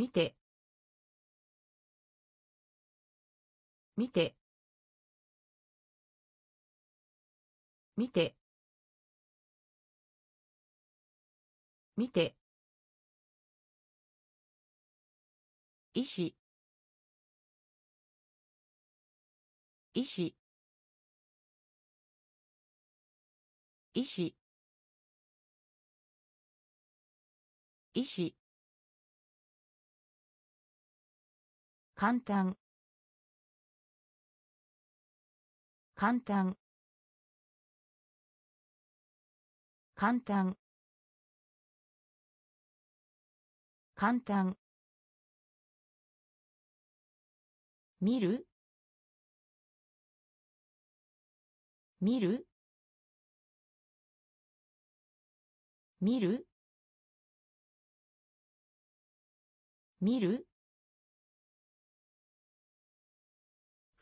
見て。見て。見て。見て。医師医師医師医師簡単。簡単。簡単。簡単。見る？見る？見る？見る？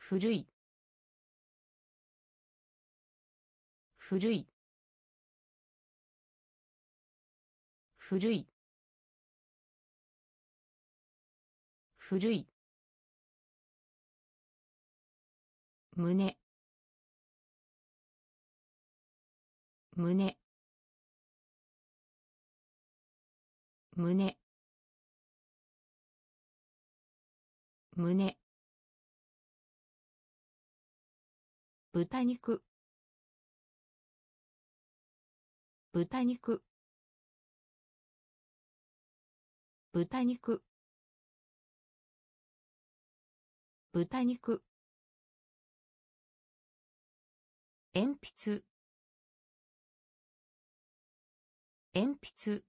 古い。古い。古い。古い。胸。胸。胸。胸。豚肉。豚肉。豚肉。豚肉。鉛筆。鉛筆。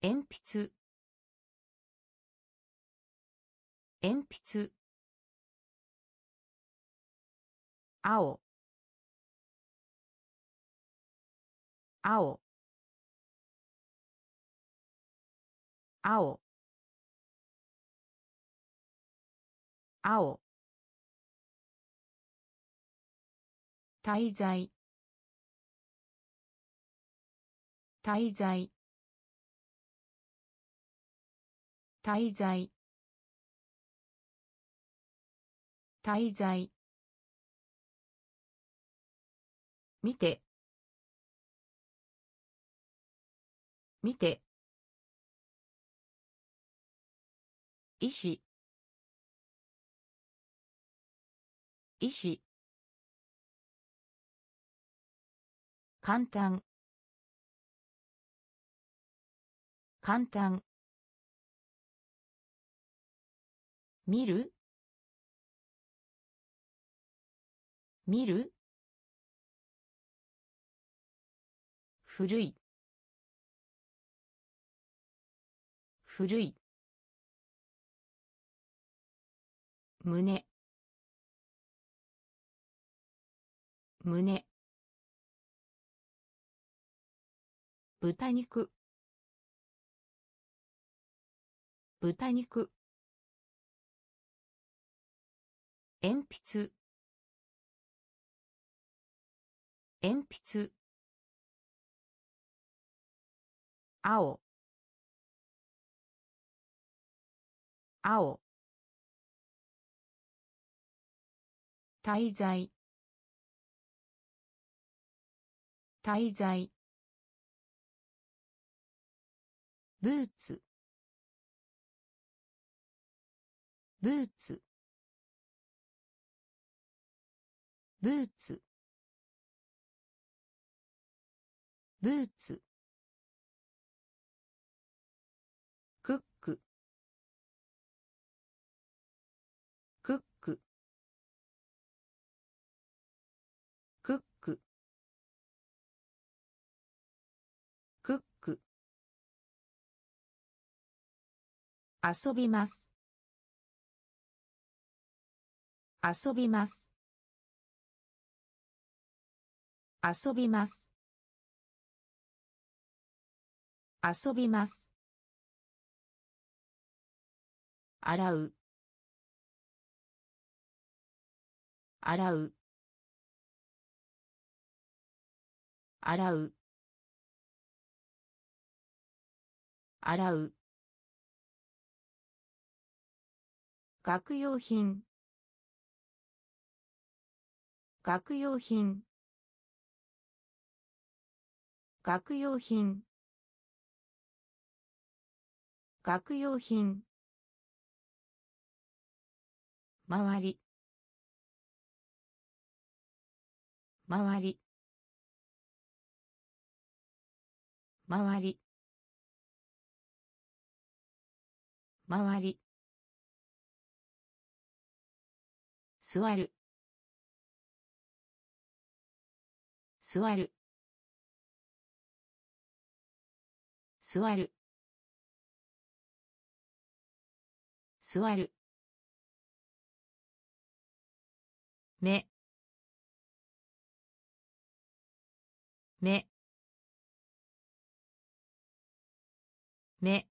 鉛筆。鉛筆。青。青。青。青。滞在。滞在。滞在。滞在。見て。見て。医師医師簡単。簡単。見る？見る？古い。古い。胸。胸。豚肉。豚肉。鉛筆。鉛筆。青。青。滞在。滞在。ブーツ。ブーツ。ブーツ。ブーツ。遊びます。遊びます。遊びます。遊びます。洗う。洗う。洗う。洗う。学用品。学用品。学用品。学用品。周り。周り。周り。周り。座る。座る。座る。座る。目。目。目。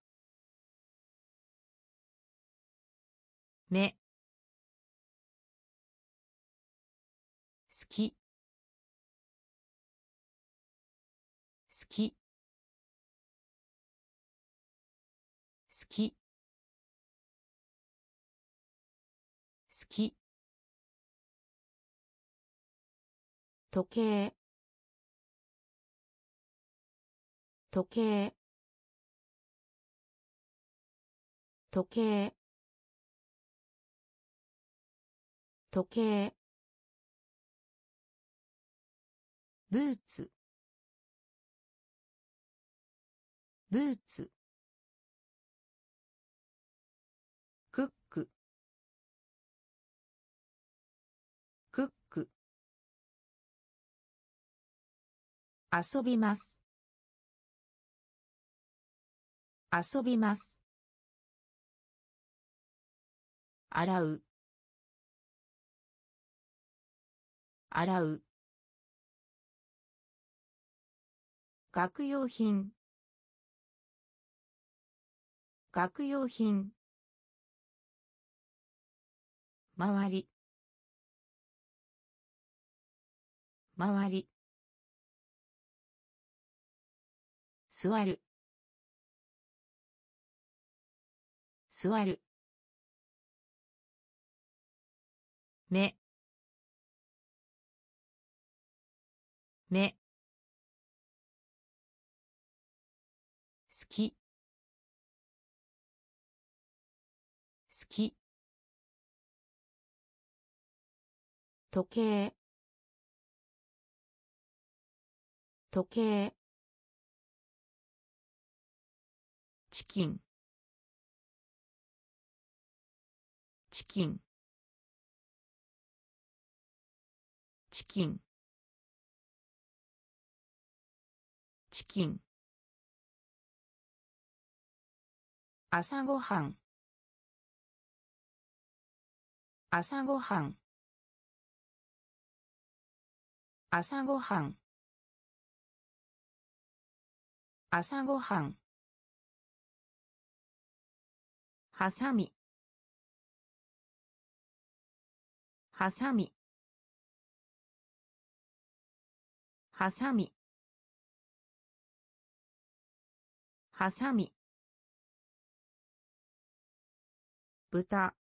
目。時計。時計。時計。時計。ブーツ。ブーツ。遊びます。遊びます。洗う。洗う。学用品。学用品。周り。周り。座る。座る。目。目。好き。好き。時計。時計。チキン。チキン。チキン。チキン。朝ごはん。朝ごはん。朝ごはん。朝ごはん。はさみはさみはさみはさみ豚。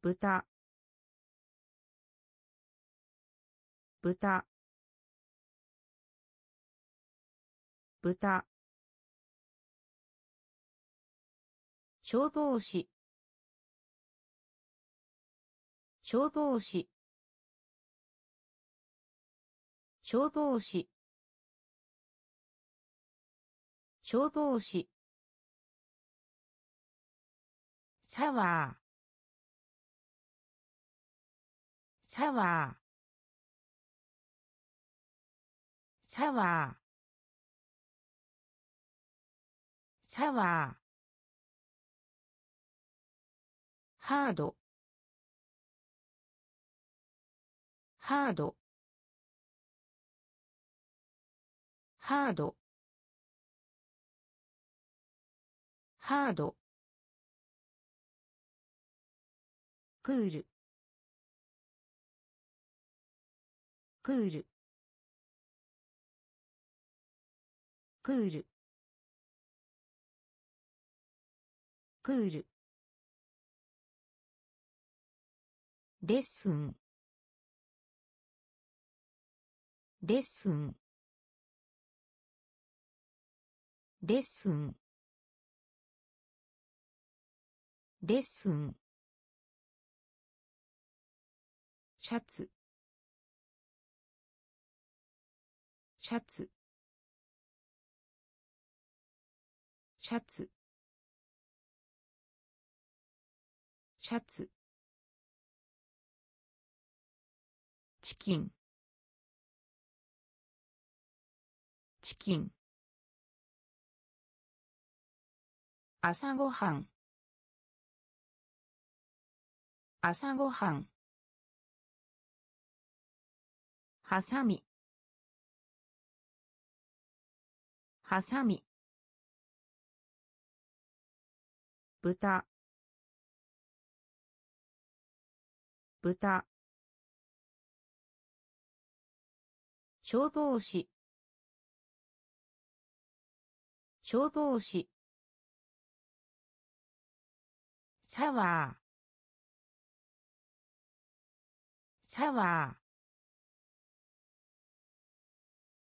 豚。豚。豚。消防士。消防士。消防士。消防士。シャワー。シャワー。シャワー。シャワー。ハード。ハード。ハード。ハード。クール。クール。クール。クール。レッスン。レッスン。レッスン。レッスン。シャツ。シャツ。シャツ。シャツ。チキン。チキン。朝ごはん。朝ごはん。はさみはさみ豚。豚。消防士。消防士。シャワー。シャワー。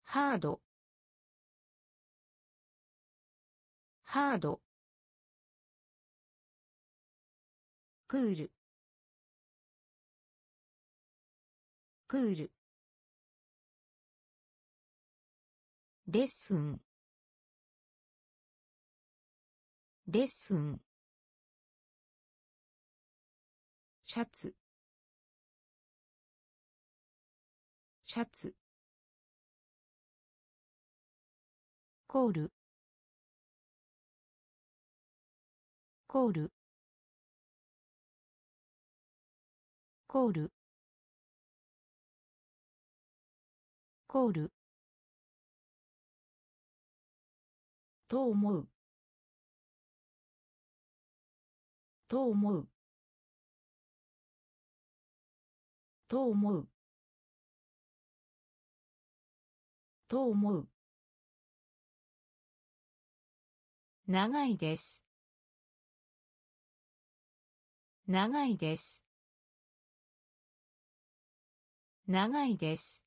ハード。ハード。クール。クール。レッスン。レッスン。シャツ。シャツ。コール。コール。コール。コール。と思う。と思う。と思う。と思う。長いです。長いです。長いです。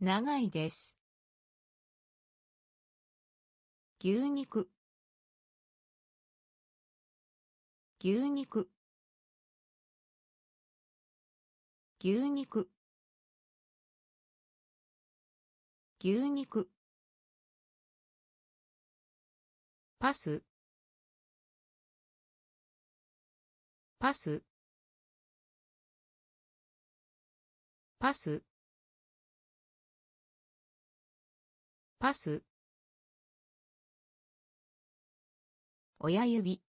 長いです。牛肉。牛肉。牛肉。牛肉。パス。パス。パス。パス。親指。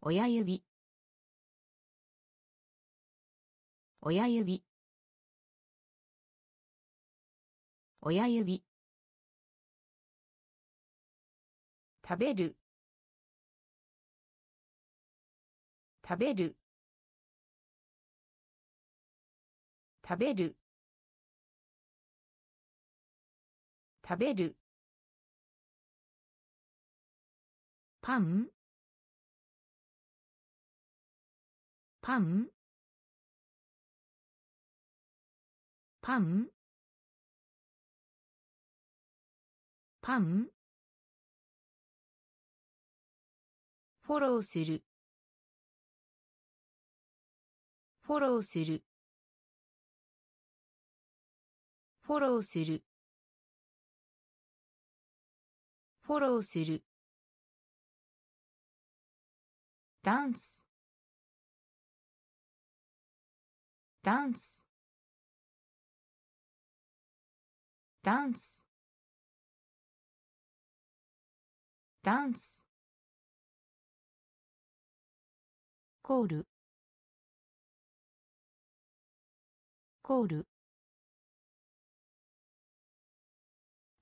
親指。親指。親指。食べる。食べる。食べる。食べる。パン？パン？パン？パン？フォローする。フォローする。フォローする。フォローする。ダンス。ダンス。ダンス。ダンス。コール。コール。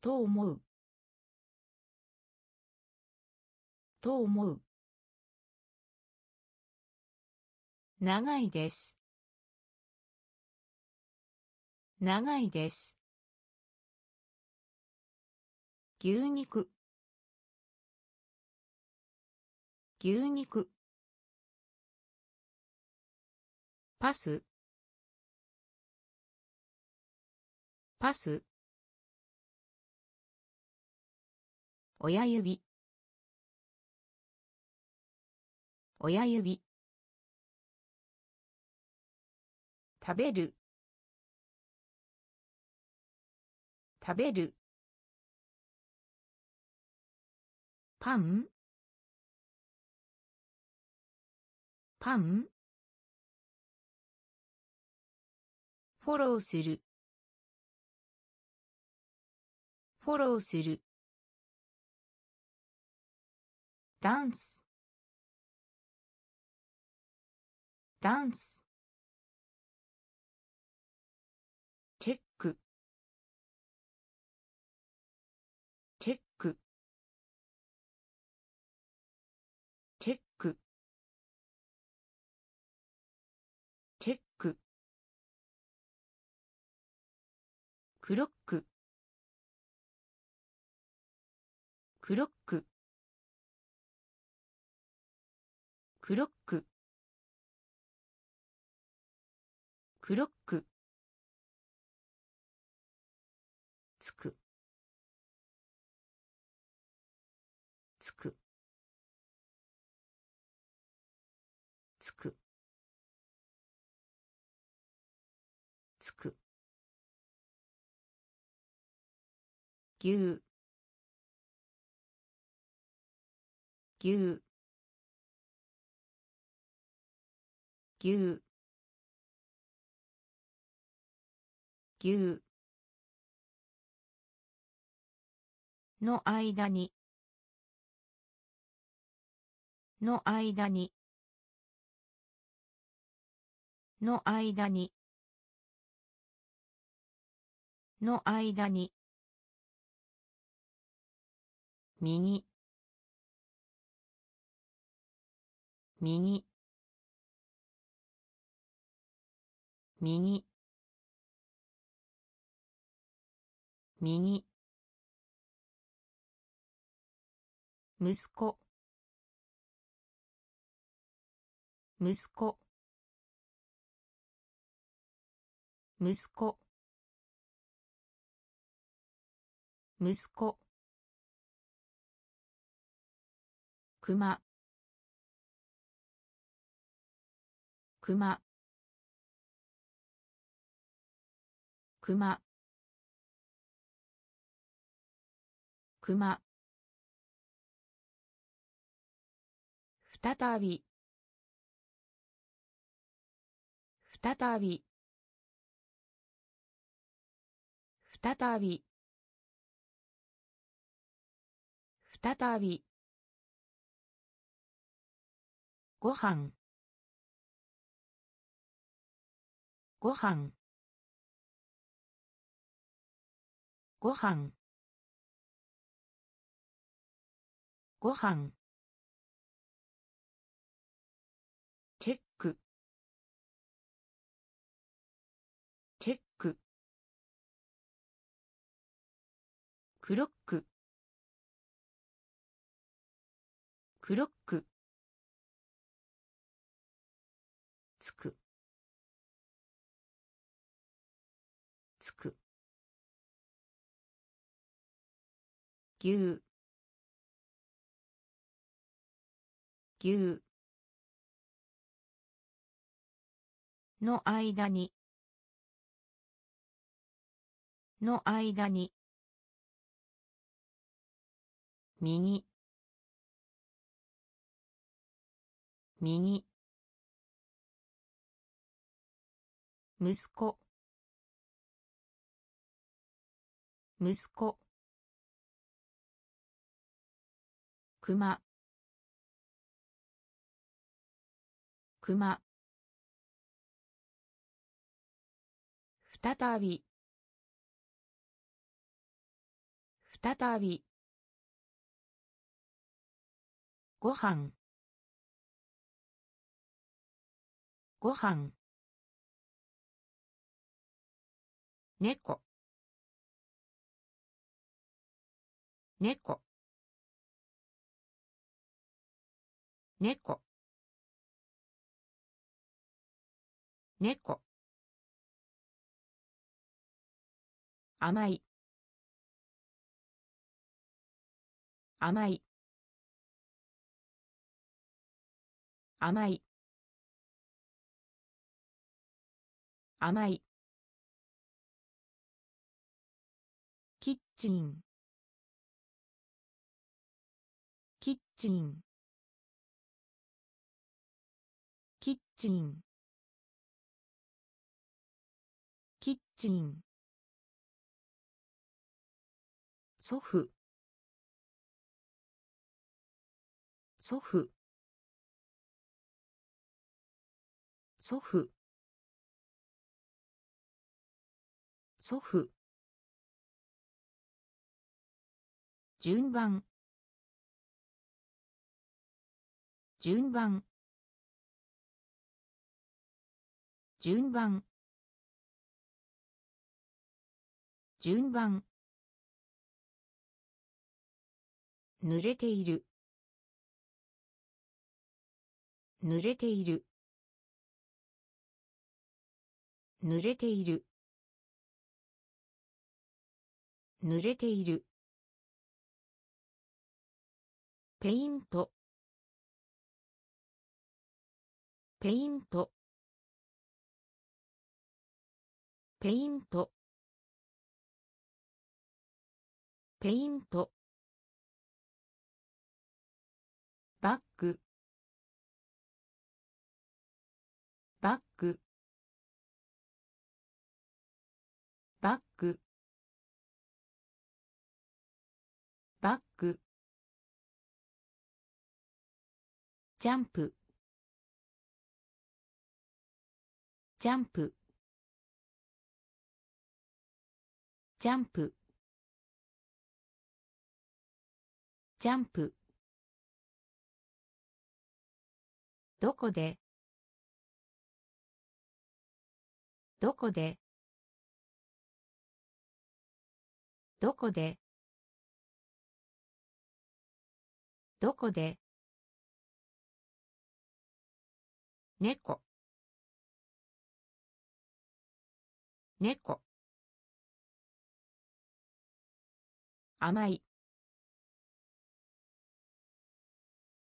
と思う。と思う。長いです。長いです。牛肉。牛肉。パス。パス。親指。親指。食べる。食べる。パン。パン。フォローする。フォローする。ダンス。ダンス。クロック。クロック。クロック。クロック。つく。牛。牛。牛。牛。の間に。の間に。の間に。の間に。右。右。右。右。息子。息子。息子。息子。くまくまくまくま再び。再び。再び。再び。ごはんごはんごはんごはんチェック。チェック。クロック。クロック。つく。つく。牛牛の間に。の間に。右。右。息子。息子。熊。熊。再び。再び。ごはんごは猫。猫。猫。猫。甘い。甘い。甘い。甘い。チン。キッチン。キッチン。キッチン。祖父。祖父。祖父。祖父。順番。順番。順番。順番。濡れている。濡れている。濡れている。濡れている。ペイント。ペイント。ペイント。ペイント。バッグ。バッグ。バッグ。バッグ。ジャンプ。ジャンプ。ジャンプ。ジャンプ。どこで？どこで？どこで？どこで？猫。猫。甘い。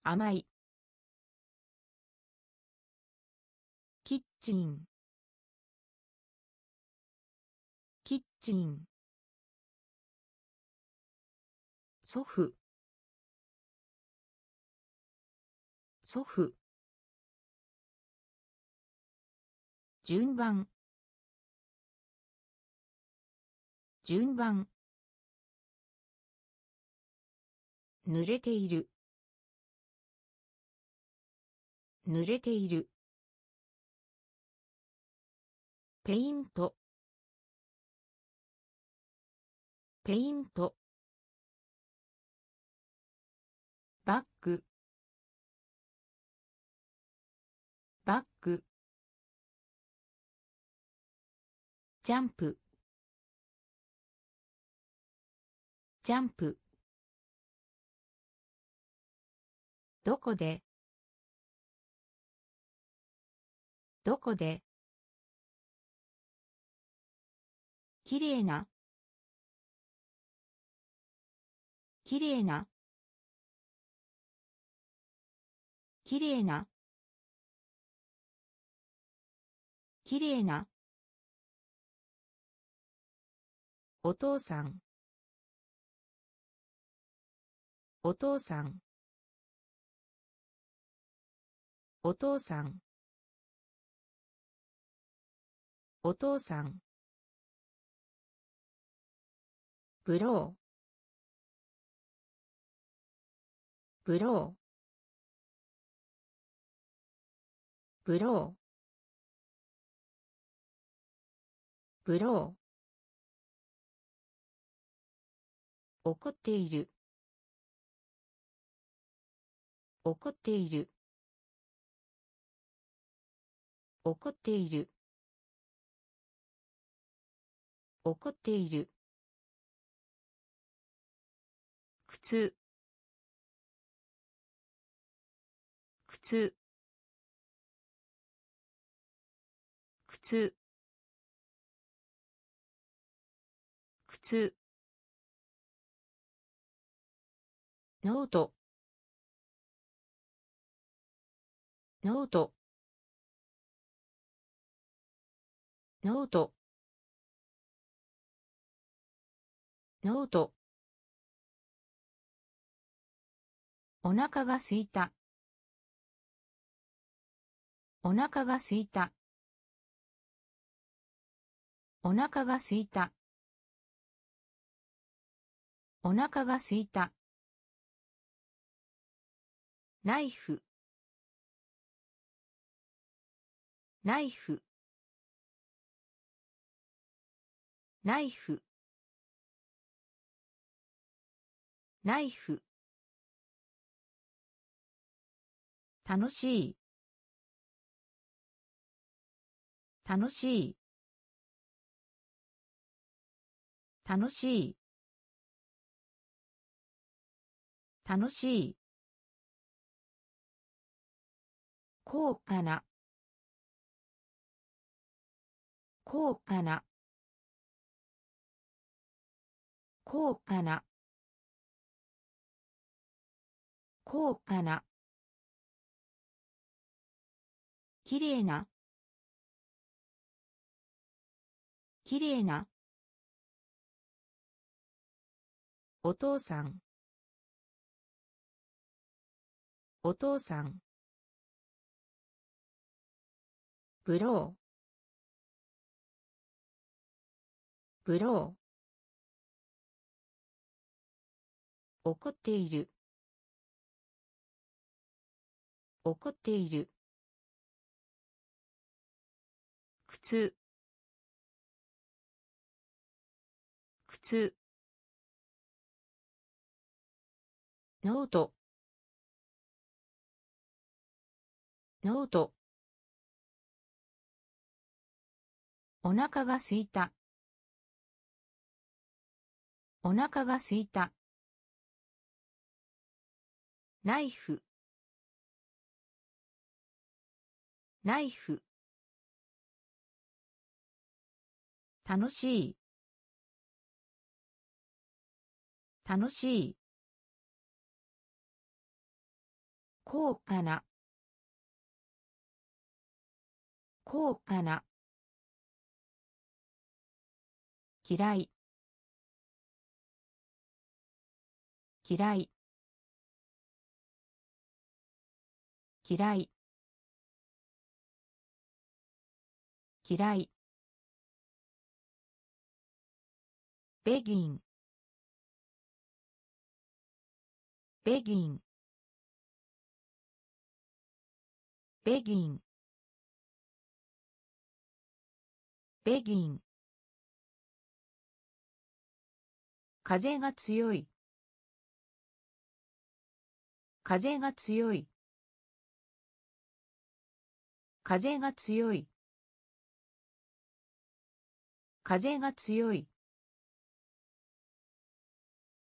甘い。キッチン。キッチン。祖父。祖父。順番。順番。濡れている。濡れている。ペイント。ペイント。バッグ。バッグ。ジャンプ。ジャンプ。どこで？どこで？きれいな。きれいな。きれいな。きれいな。お父さん。お父さん。お父さん。お父さん。ブロー。ブロー。ブロー。怒っている。怒っている。怒っている。怒っている。靴靴靴靴ノート。ノート。ノート。ノート。お腹がすいた。お腹がすいた。お腹がすいた。お腹がすいた。ナイフ。ナイフ。ナイフ。ナイフ。楽しい。楽しい。楽しい。楽しい。高価な。高価な。高価な。高価な。きれいな。きれいな。お父さん。お父さん。ブロー。ブロー。怒っている。怒っている。靴靴ノート。ノート。お腹がすいた。お腹がすいた。ナイフ。ナイフ。楽しい。楽しい。高価な。高価な。嫌い。嫌い。嫌い。嫌い。ベギン。ベギン。ベギン。ベギン。風が強い。風が強い。風が強い。風が強い。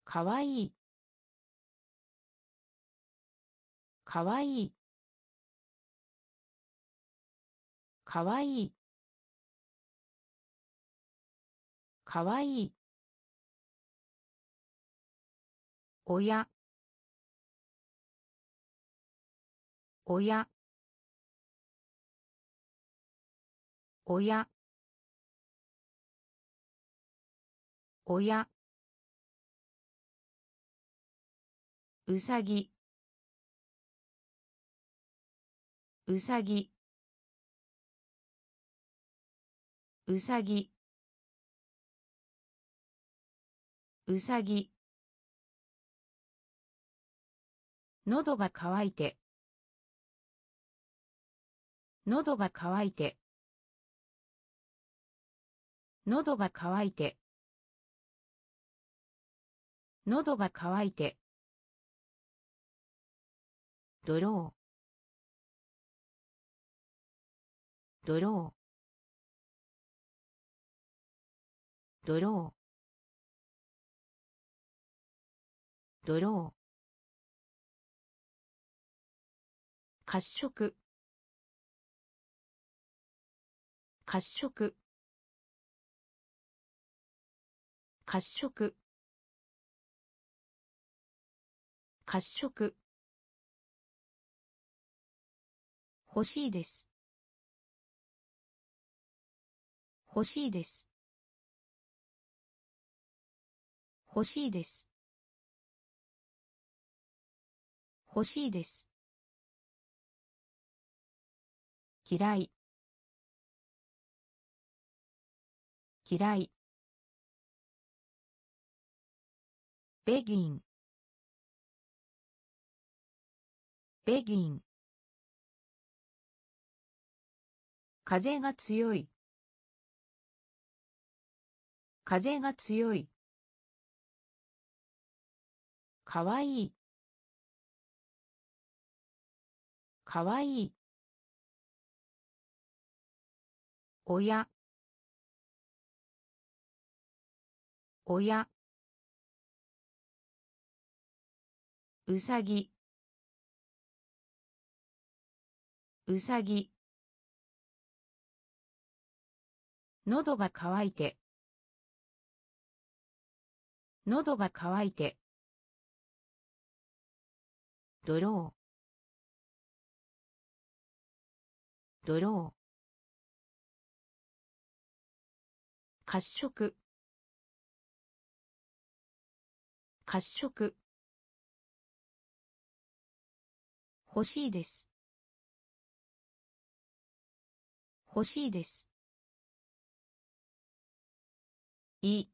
かわい。いかわい。いかわい。いかわいい。おやおやおやおやうさぎ。うさぎ。うさぎ。うさぎ。喉が渇いて。喉が渇いて。喉が渇いて。喉が渇いて。ドロー。ドロー。ドロー。ドロー。褐色。褐色。褐色。褐色。欲しいです。欲しいです。欲しいです。欲しいです。嫌い。嫌い。ベギンベギン風が強い。風が強い。かわい。いかわいい。おやおやうさぎ。うさぎ。喉が渇いて。喉が渇いて。ドロー。ドロ褐色。褐色。欲しいです。欲しいです。いい。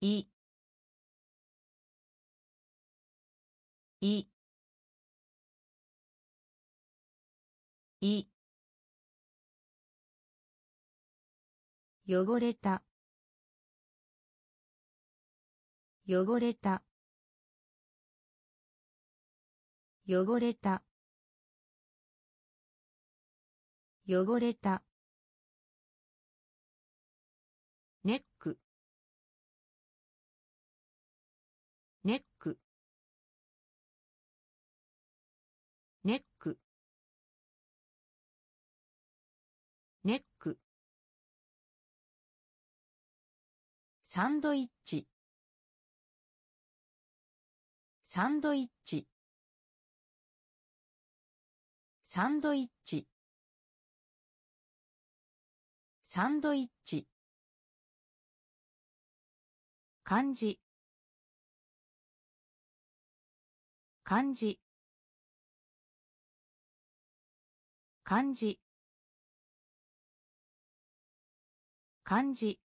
いい。汚れた。汚れた。汚れた。汚れた。サンドイッチ。サンドイッチ。サンドイッチ。サンドイッチ。漢字。漢字。漢字。漢字。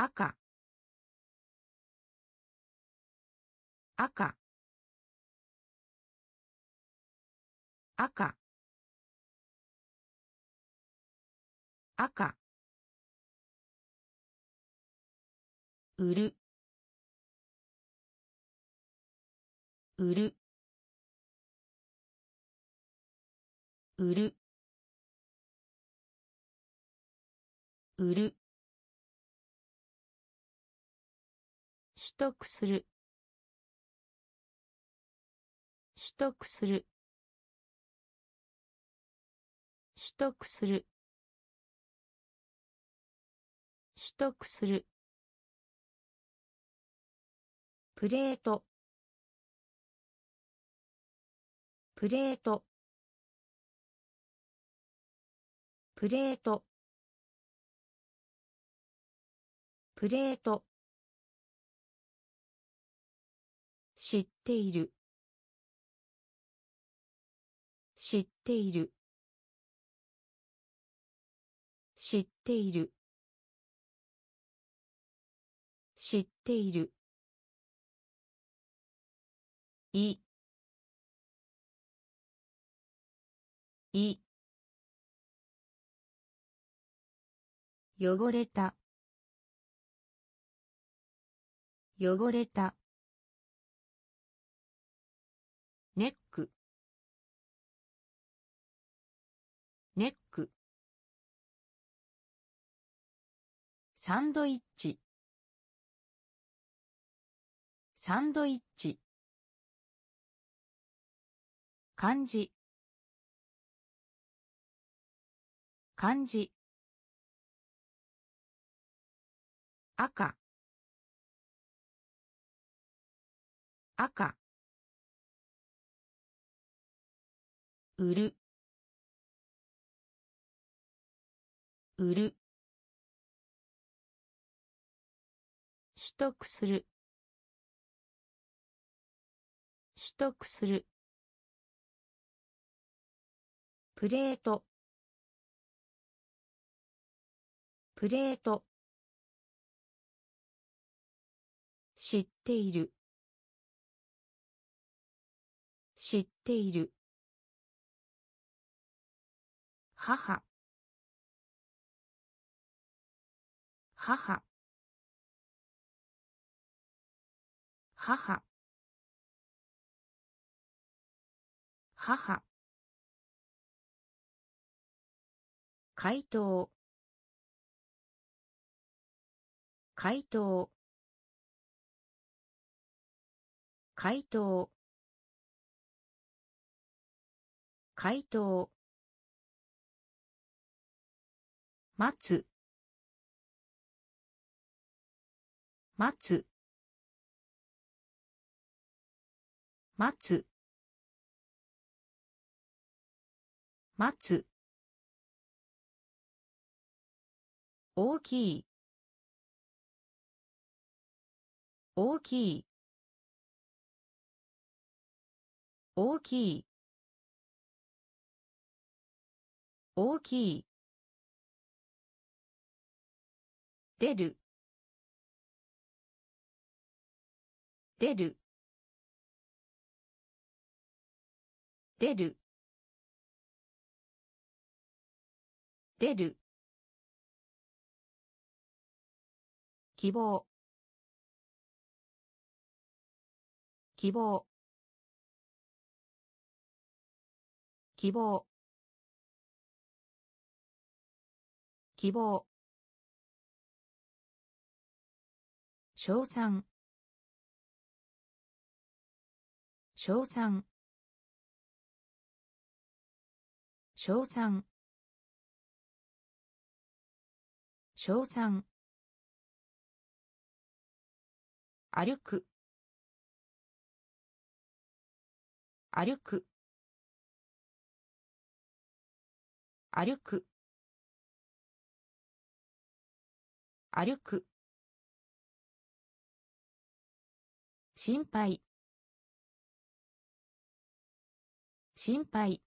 赤。赤。赤。赤。売る。売る。売る。売る取得する。取得する。取得する。取得する。プレート。プレート。プレート。プレート。知っている。知っている。知っている。知っている。い。い。汚れた。汚れた。サンドイッチ。サンドイッチ。漢字。漢字。赤。赤。売る。売る。取得する。取得する。プレート。プレート。知っている。知っている。母。母。母。母。回答。回答。回答。回答。待つ。待つ。待つ。待つ。大きい。大きい。大きい。大きい。出る。出る。出る。出る。希望。希望。希望。希望。称賛。称賛。称賛。称賛。歩く。歩く。歩く。歩く。心配。心配。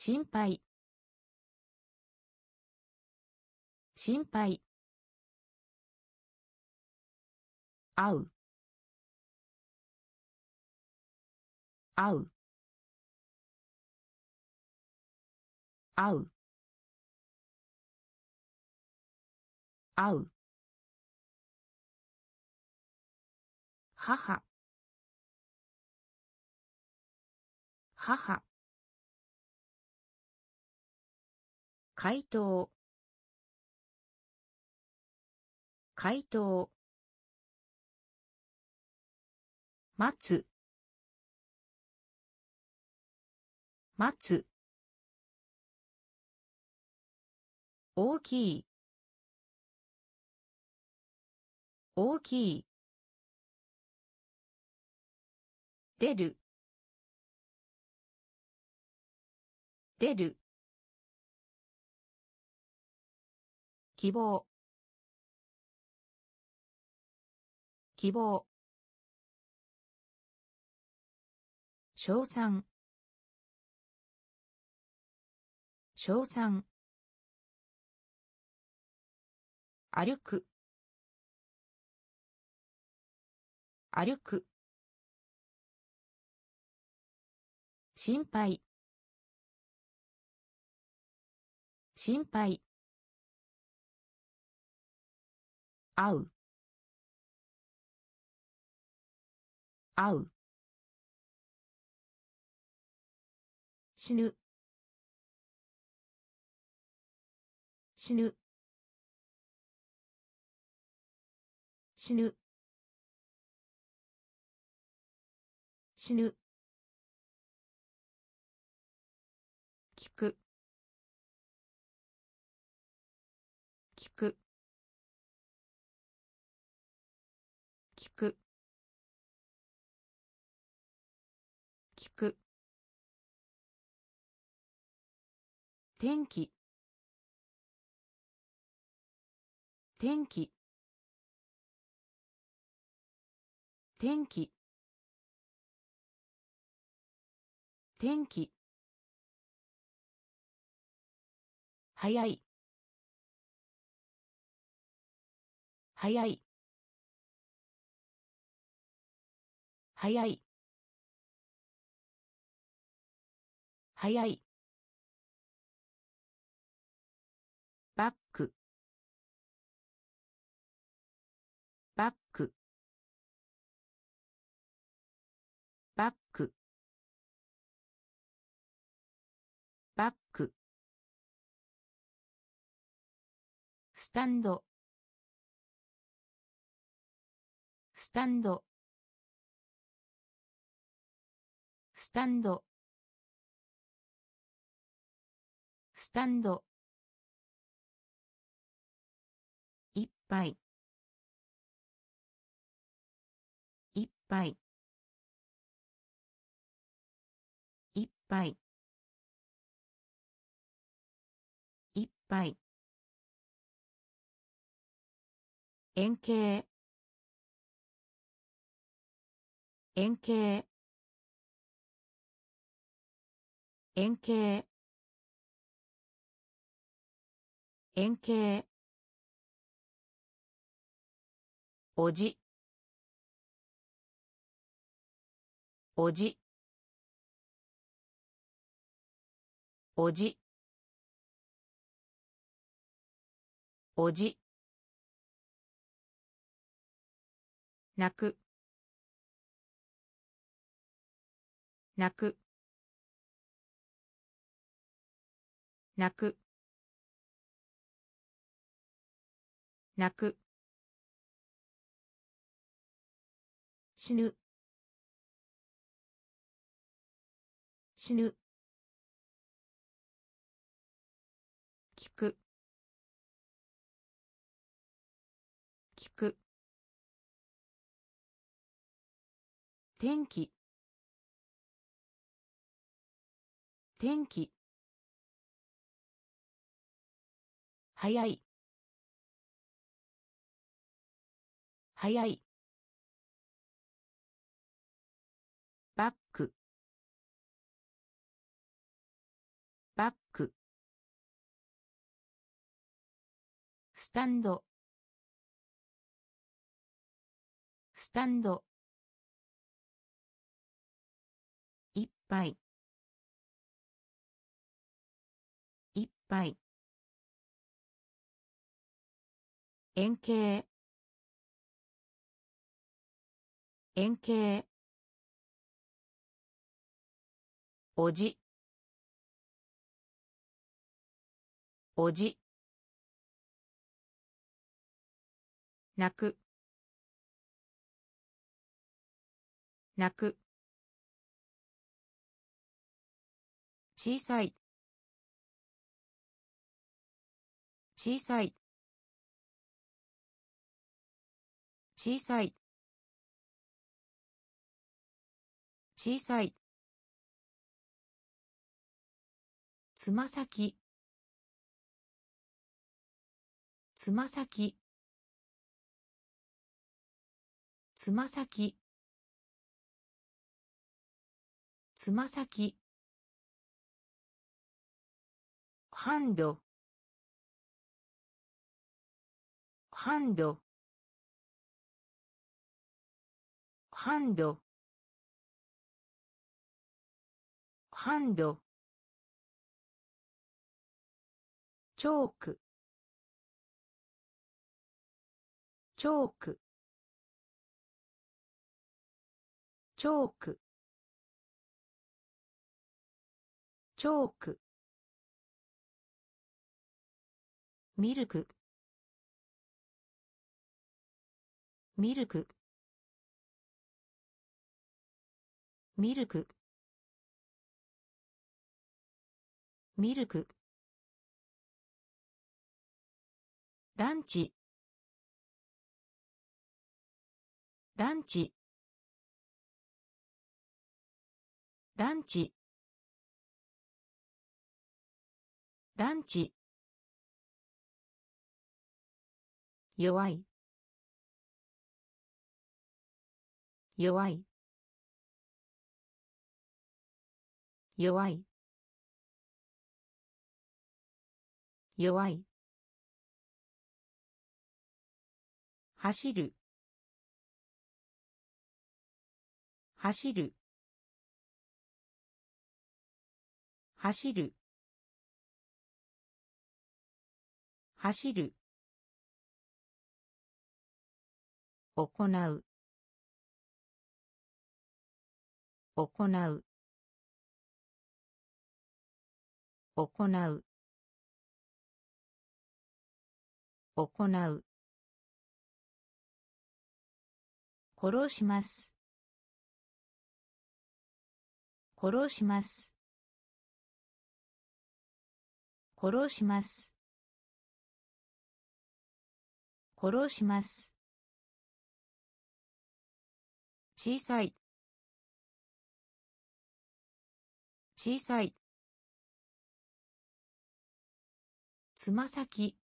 心配。心配。会う。会う。会う。会う。母。母。回答。回答。待つ。待つ。大きい。大きい。出る。出る。希望。希望。称賛。称賛。歩く。歩く。心配。心配。会う。会う。死ぬ。死ぬ。死ぬ。死ぬ。天気。天気。天気。天気。早い。早い。早い。早い。スタンド。スタンド。スタンド。スタンド。いっぱいいっぱいいっぱいいっぱい円形。円形。円形。円形。おじ。おじ。おじ。おじ。泣く。泣く。泣く。泣く。死ぬ。死ぬ。天気。天気。早い。早い。バック。バック。スタンド。スタンド。ぱいいっぱい円形。円形。おじ。おじ。泣く。泣く。小さい。小さい。小さい。小さい。つま先。つま先。つま先。つま先。ハンドハンドハンドハンドチョーク。チョーク。チョーク。チョーク。ミルク。ミルク。ミルク。ミルク。ランチ。ランチ。ランチ。ランチ。弱い。弱い。弱い。弱い。走る。走る。走る。走る。行う。行う。行う。行う。殺します。殺します。殺します。殺します。小さい。小さい。つま先。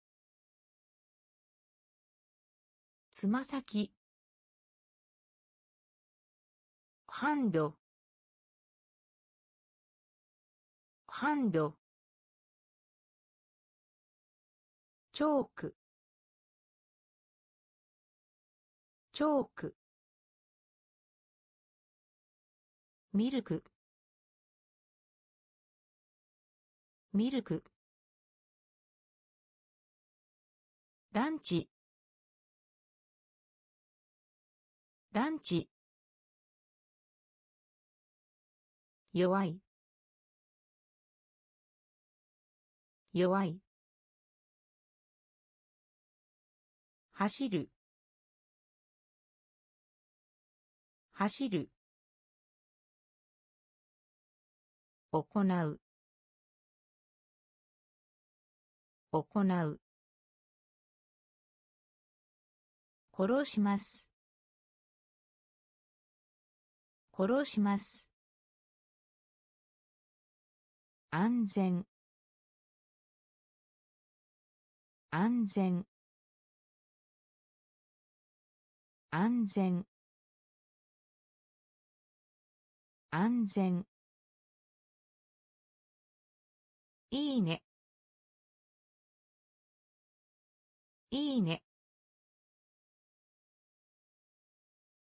つま先。ハンド。ハンド。チョーク。チョーク。ミルク。ミルク。ランチ。ランチ。弱い。弱い。走る。走る。行う。行う。殺します。殺します。安全。安全。安全。安全。いいね。いいね。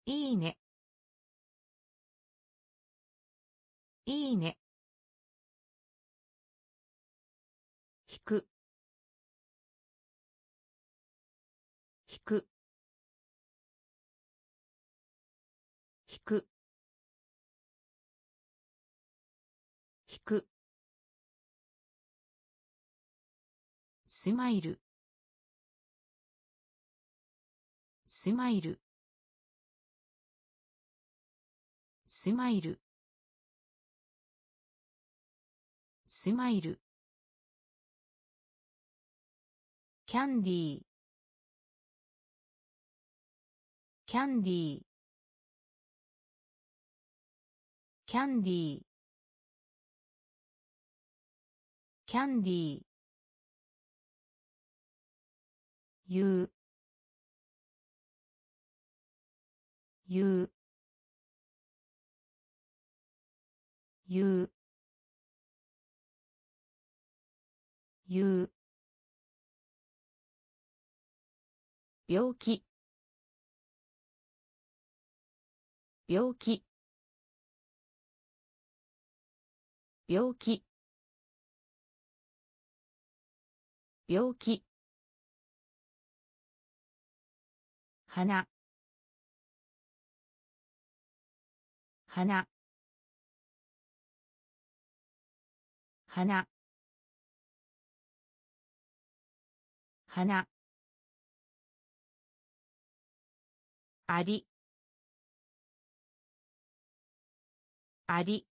いいね。いいね。スマイル。スマイル。スマイル。スマイル。キャンディー。キャンディー。キャンディー。キャンディー。言う。言う。言う。言う。病気。病気。病気。病気。花。花。花。花。ありあり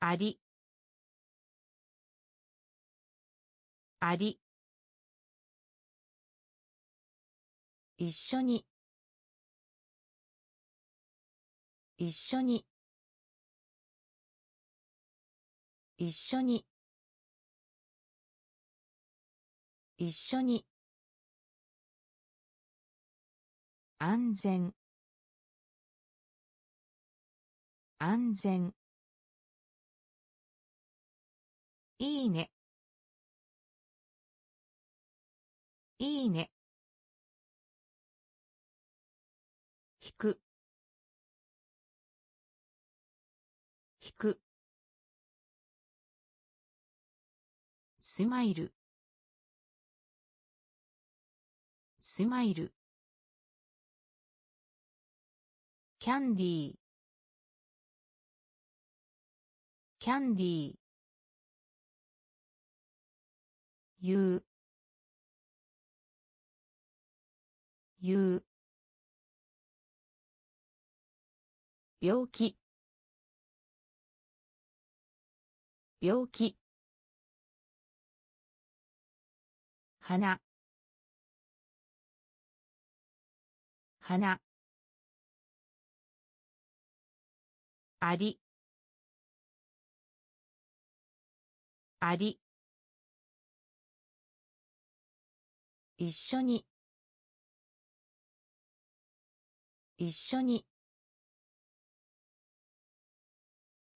ありあり一緒に。一緒に。一緒に。一緒に。安全。安全。いいね。いいね。スマイル。スマイル。キャンディー。キャンディー。言う言う病気。病気。花。花。ありあり一緒に。一緒に。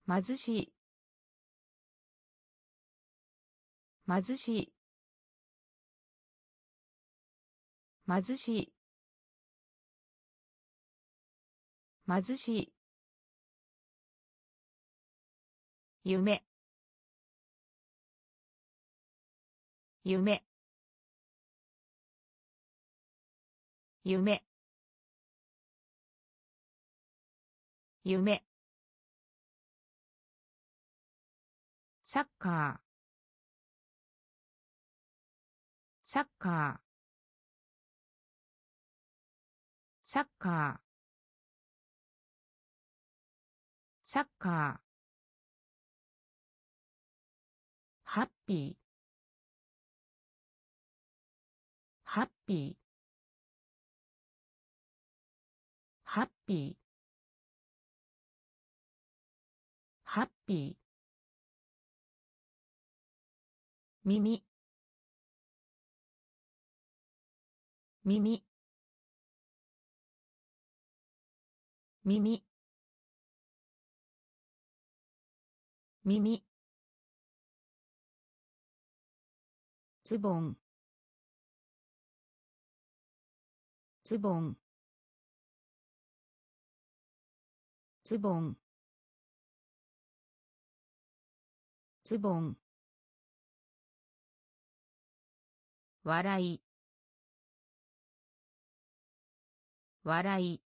貧しい。貧しい。貧しい。貧しい。夢。夢。夢。夢。サッカー。サッカー。サッカー。サッカー。ハッピー。ハッピー。ハッピー。ハッピー。耳。耳。耳。耳。ズボン。ズボン。ズボン。ズボン。笑い。笑い。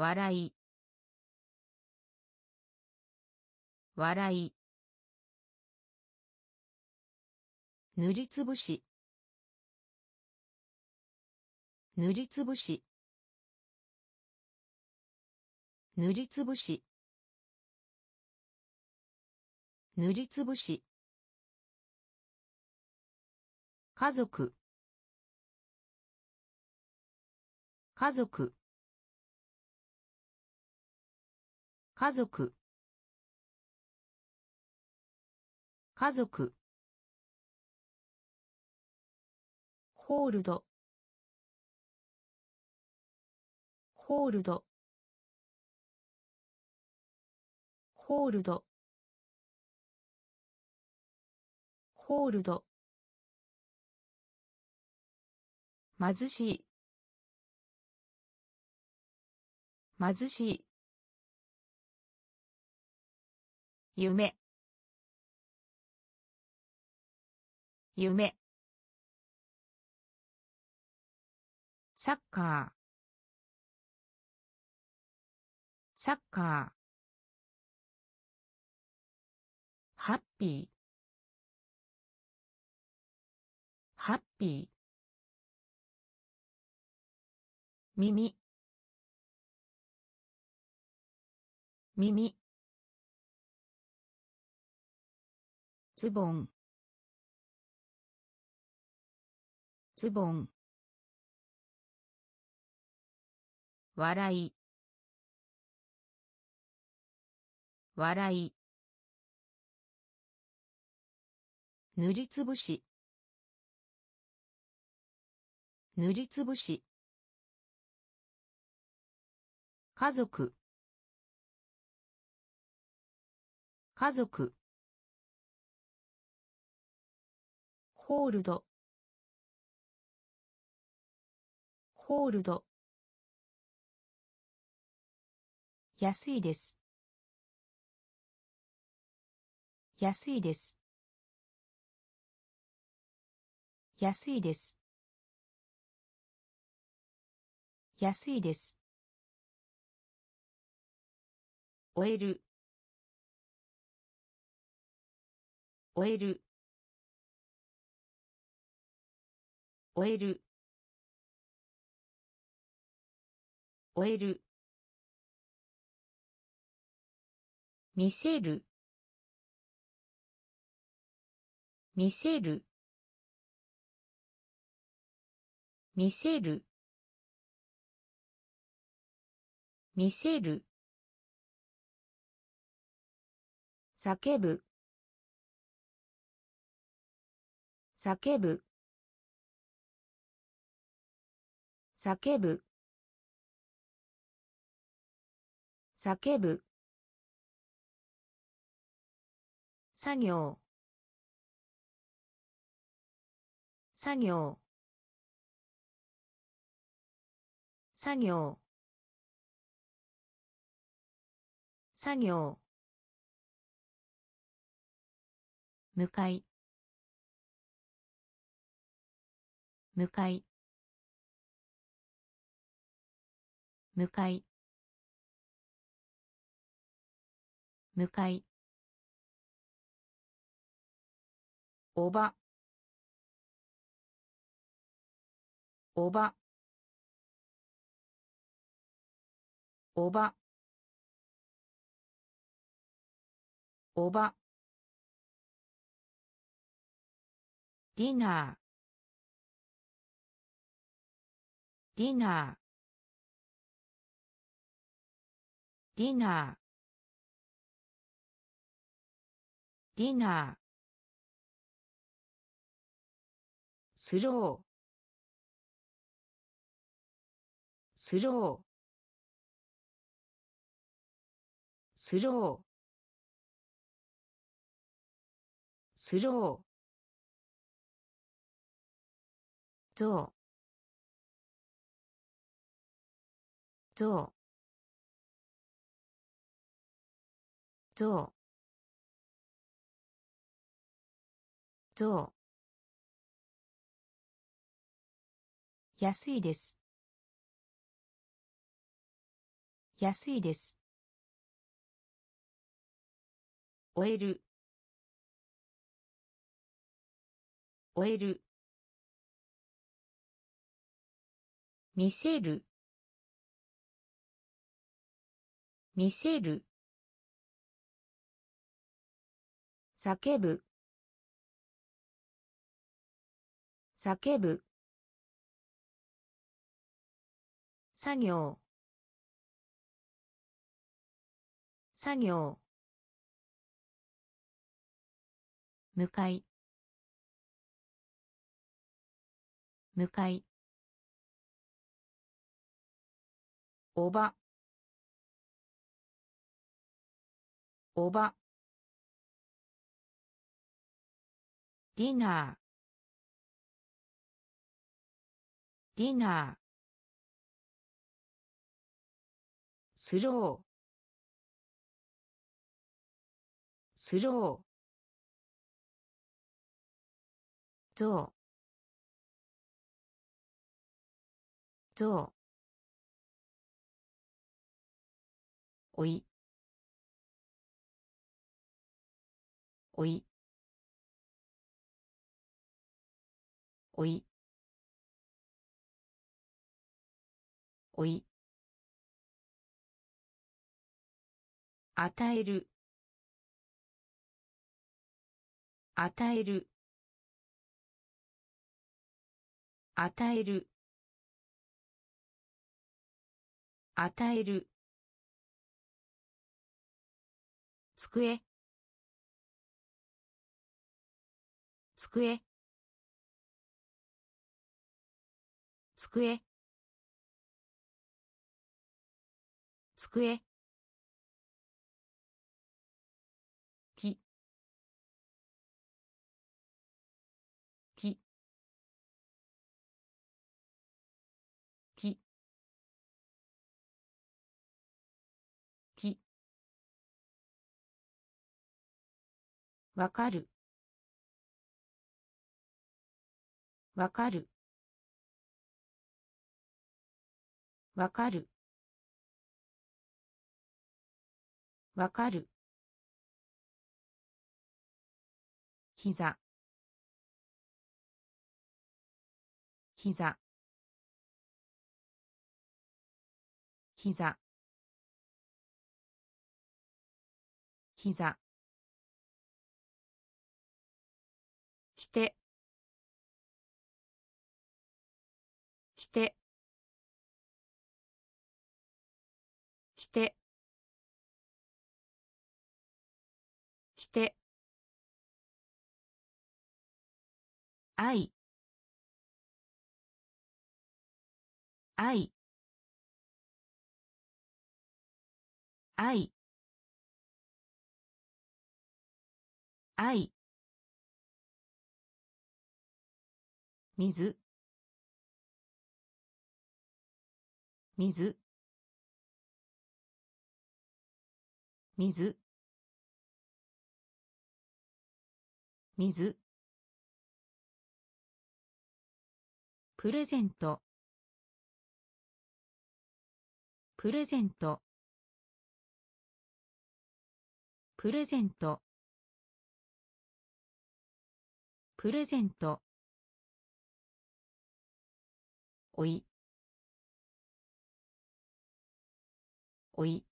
笑い。笑い。塗りつぶし。塗りつぶし。塗りつぶし。塗りつぶし。家族。家族。家族。家族。ホールド。ホールド。ホールド。ホールド。貧しい。貧しい。夢。夢。サッカー。サッカー。ハッピー。ハッピー。耳。耳。ズボン。ズボン。笑い。笑い。塗りつぶし。塗りつぶし。家族。家族。ホールド。ホールド。安いです。安いです。安いです。安いです。終える。終える。終える。終える。見せる。見せる。見せる。見せる。叫ぶ。叫ぶ。叫ぶ。叫ぶ。作業。作業。作業。作業。向かい。向かい。向かい。向かい。おば。おば。おば。おば。ディナー。ディナーディナー。ディナー。スロー。スロー。スロー。スロー。ゾウゾウゾウ安いです。安いです。終える。終える。見せる。見せる。叫ぶ。叫ぶ。作業。作業。向かい。向かい。おば。おば。ディナー。ディナー。スロー。スロー。ゾウ。ゾウ。おい。おい。おい。おい。与える。与える。与える。与える。机。机。机。机。わかる。わかる。わかる。わかる。ひざひざひざひざきて。きて。て。きて。愛。愛。愛。愛。水。水。水。水。プレゼント。プレゼント。プレゼント。プレゼント。おい。おい。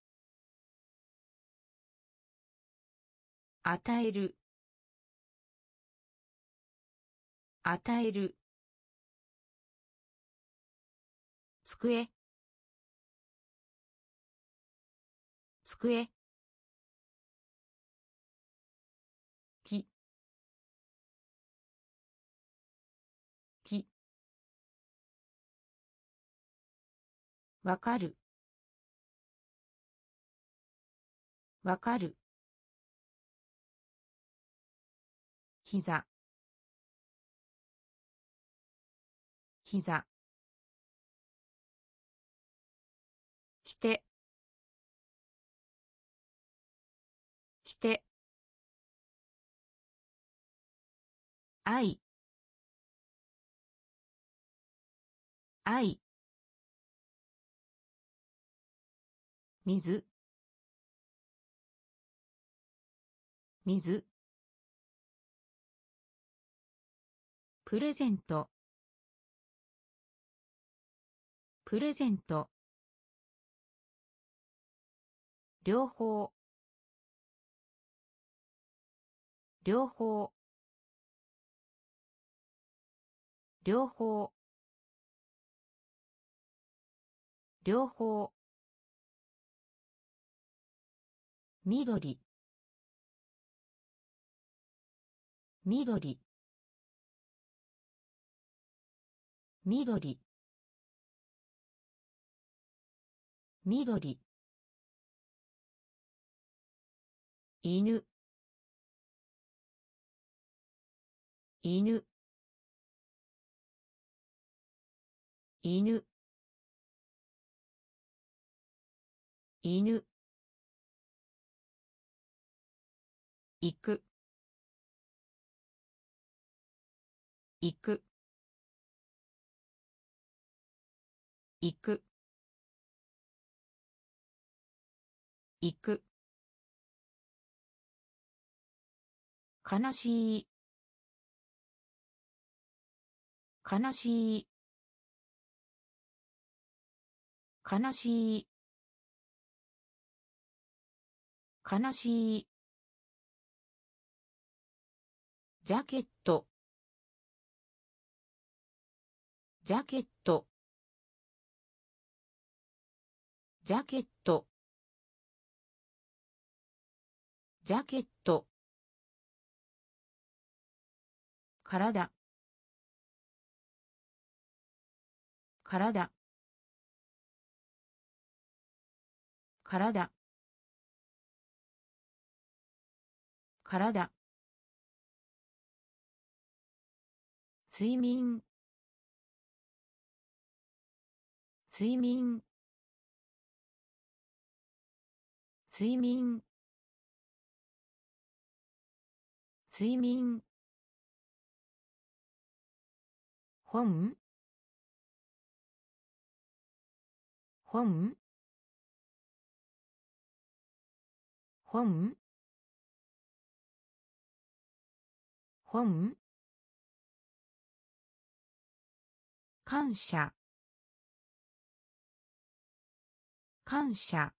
与える。与える。机。机。わかる。わかる。ひざひざきて。きて。愛。愛。水。水。プレゼント。プレゼント。両方。両方。両方。両方。緑。緑。緑。緑。犬。犬。犬。犬。行く。行く。行く。行く。悲しい。悲しい。悲しい。悲しい。ジャケット。ジャケット。ジャケット。ジャケット。体。体。体。体。睡眠。睡眠。睡眠。睡眠。本？本？本？本？感謝。感謝。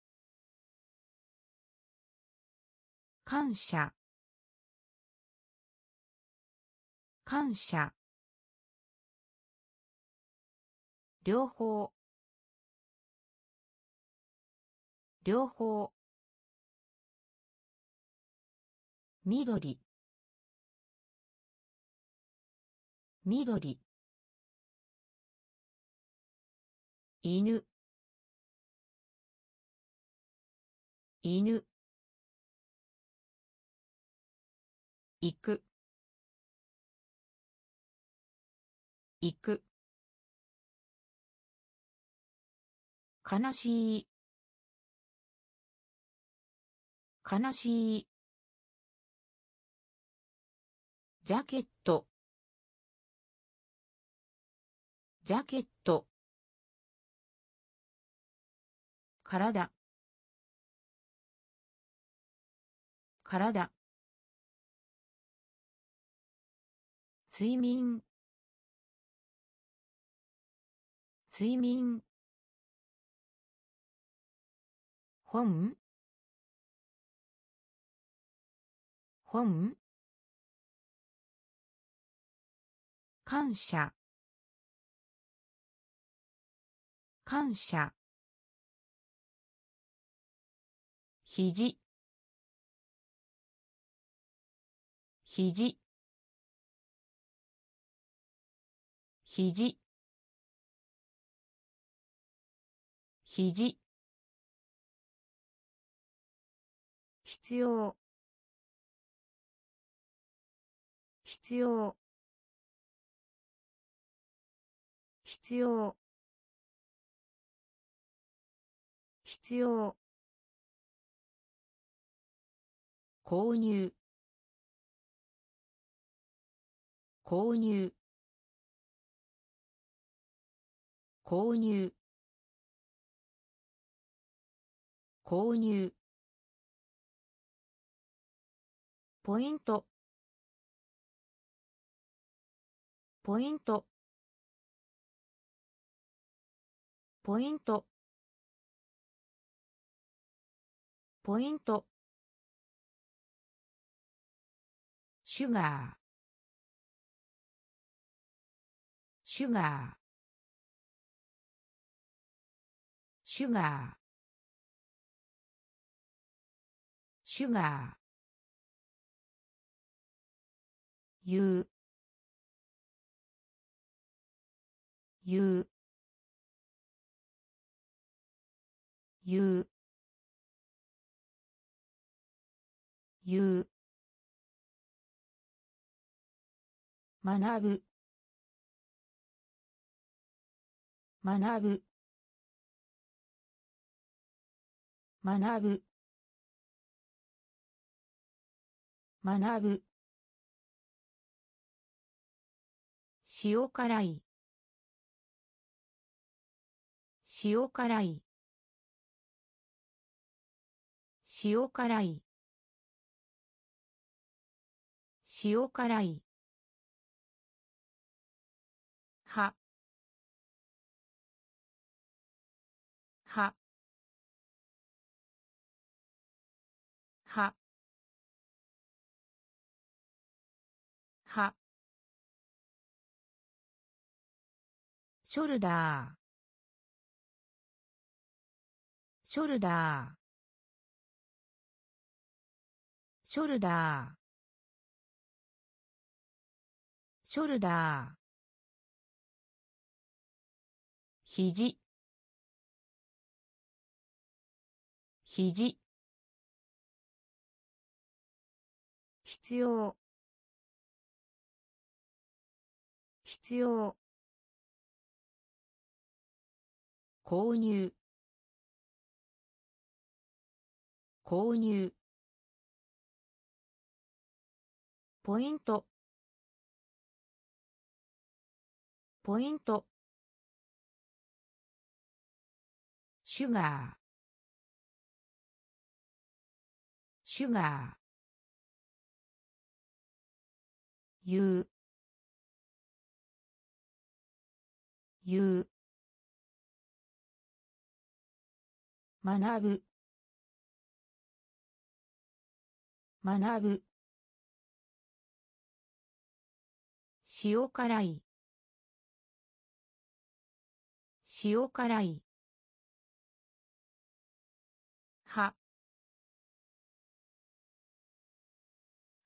感謝。感謝。両方。両方。緑。緑。犬。犬。行く。行く。悲しい。悲しい。ジャケット。ジャケット。体。体。睡眠。睡眠。本？本？感謝。感謝。肘。肘。肘肘必要。必要。必要。必要。購入。購入購入。購入。ポイント。ポイント。ポイント。ポイント。シュガー。シュガー。シュガーシュガー言う言う言う言う学ぶ。学ぶ。学ぶ。学ぶ。塩辛い。塩辛い。塩辛い。塩辛い。ショルダー。ショルダー。ショルダー。ショルダー。肘。肘。必要。必要購入。購入。ポイント。ポイント。シュガー。シュガー。言う言う学ぶ。学ぶ。塩辛い。塩辛い。は。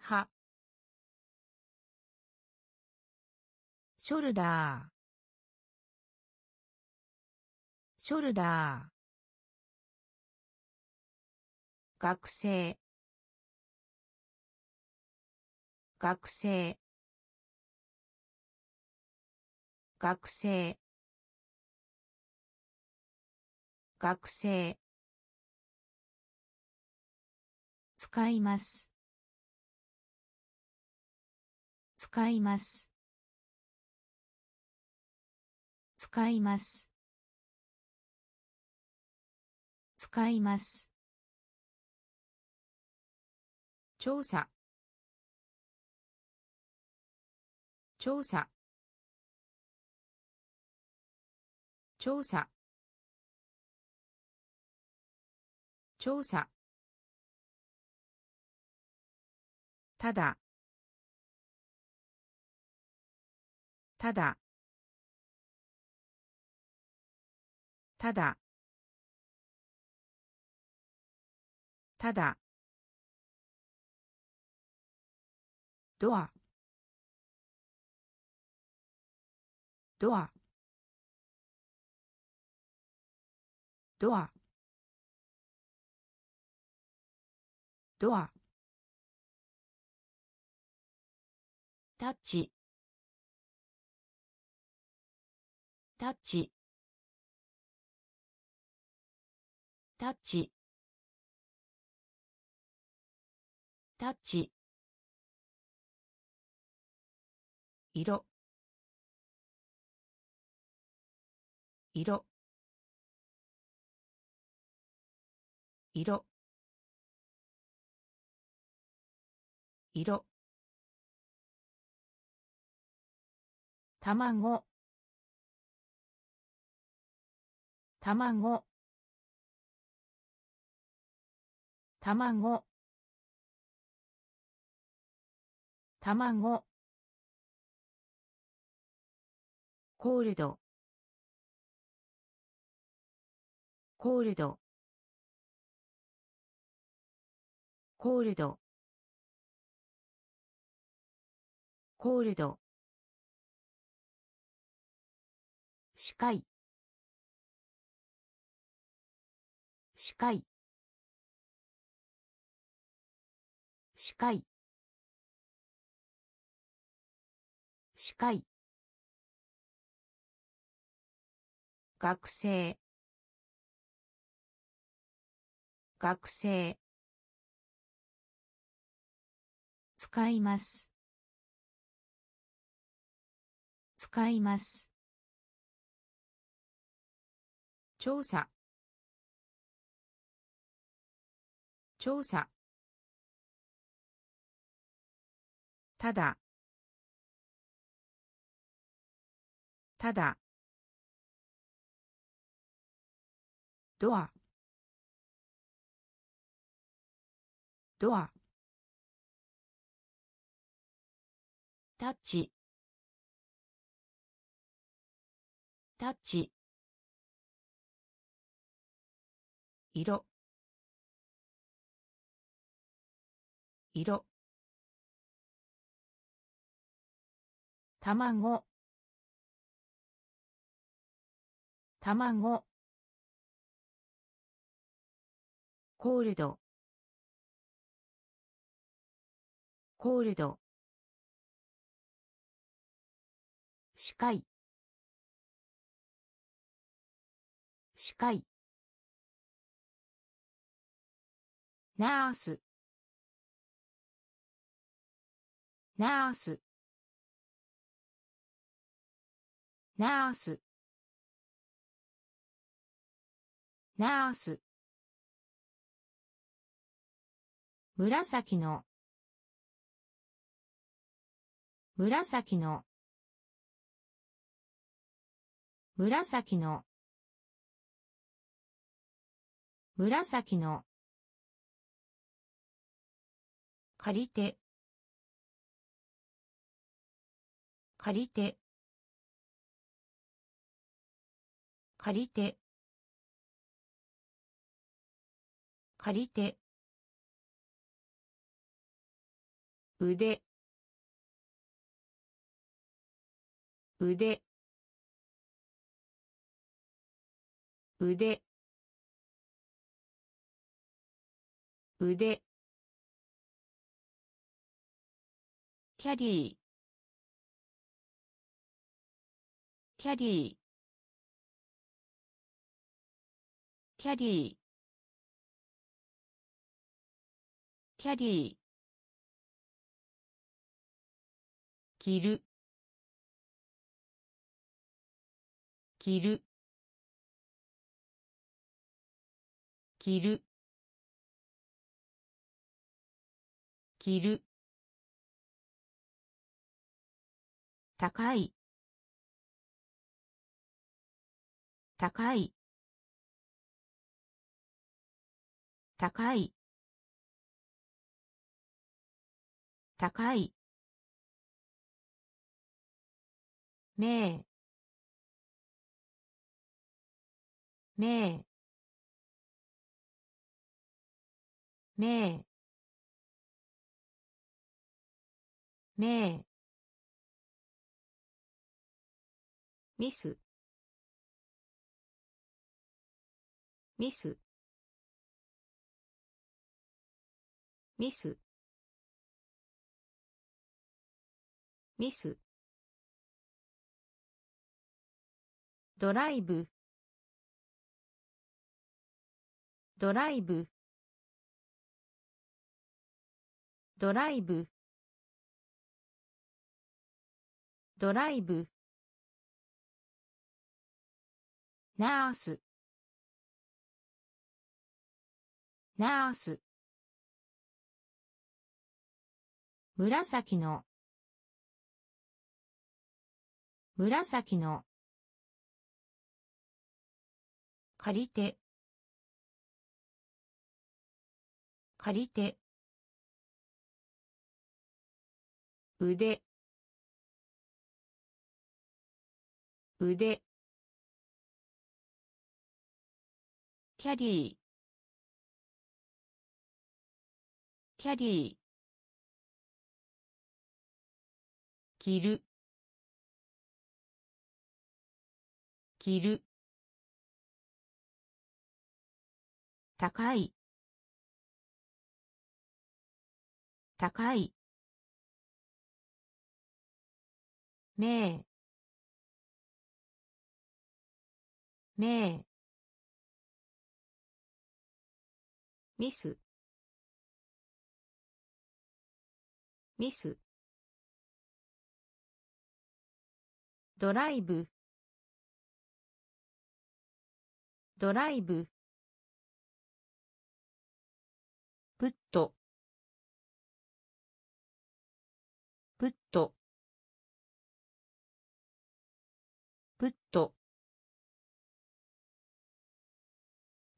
は。ショルダー。ショルダー。学生。学生。学生。学生。使います。使います。使います。使います。調査。調査。調査。調査。ただ。ただ。ただ。ただ。ドア。ドア。ドア。ドア。タッチ。タッチ。タッチ。タッチ。色。色。色。色。卵。卵。卵。卵。コールド。コールド。コールド。コールド。視界。視界。視界。視界。学生。学生。使います。使います。調査。調査。ただ。ただ。ドア。ドア。タッチ。タッチ。色。色。卵。卵。コールド。コールド。視界。視界。ナース。ナース。ナース。ナース。紫の。紫の。紫の。紫の。借りて。借りて。借りて。借りて。腕。腕。腕。腕。キャリー。キャリー。キャリー。キャリー。着る。着る。着る。着る。高い。高い。高い。高い。名。名。名。名。ミス。ミス。ミス。ミス。ドライブ。ドライブ。ドライブ。ドライブ。ナース。ナース。紫の。紫の。借りて。借りて。腕。腕。キャリー。キャリー。着る。着る。高い。高い。名。名。ミス。ミス。ドライブ。ドライブ。プット。プット。プット。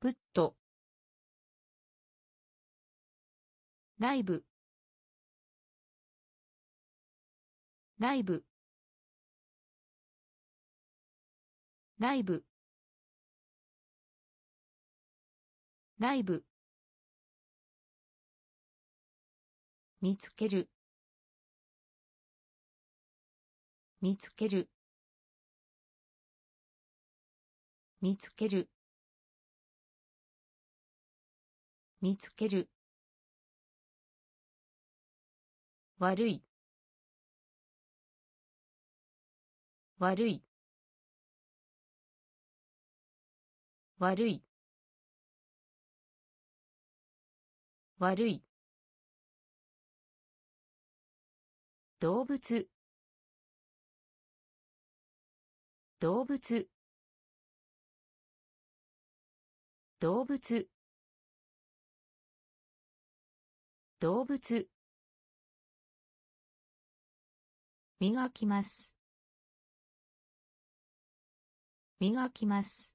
プット。ライブライブライブライブ見つける。見つける。見つける。見つける。悪い。悪い。悪い。悪い。動物。動物。動物。動物。磨きます。磨きます。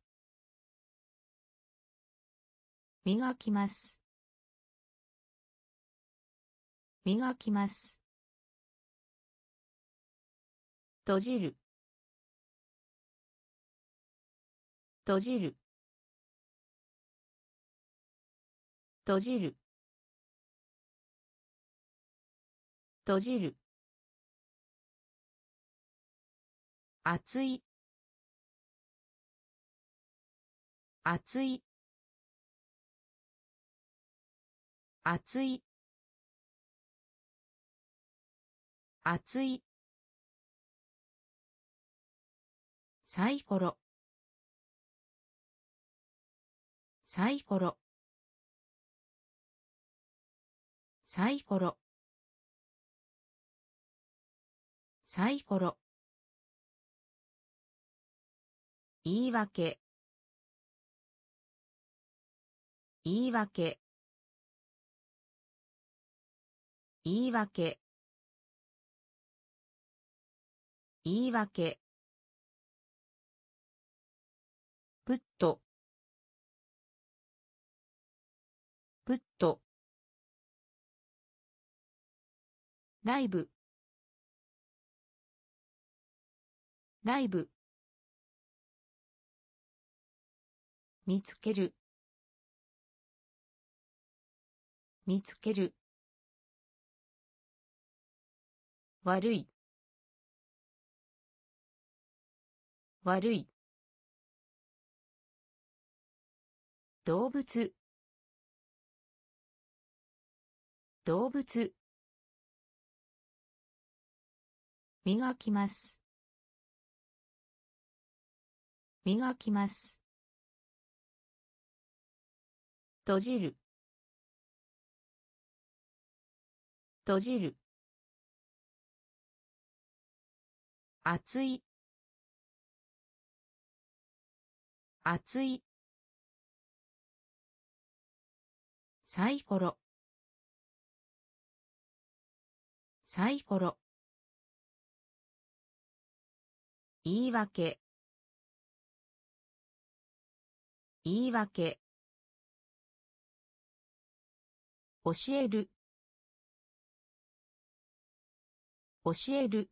磨きます。磨きます。閉じる。閉じる。閉じる。閉じる。熱い。熱い。熱い。熱い。サイコロ。サイコロ。サイコロ。サイコロ。言い訳。言い訳。言い訳。言い訳。プット。プット。ライブ。ライブ。見つける。見つける。悪い。悪い。動物。動物。磨きます。磨きます。閉じる。閉じる。熱い。熱い。サイコロ。サイコロ。言い訳。言い訳。教える。教える。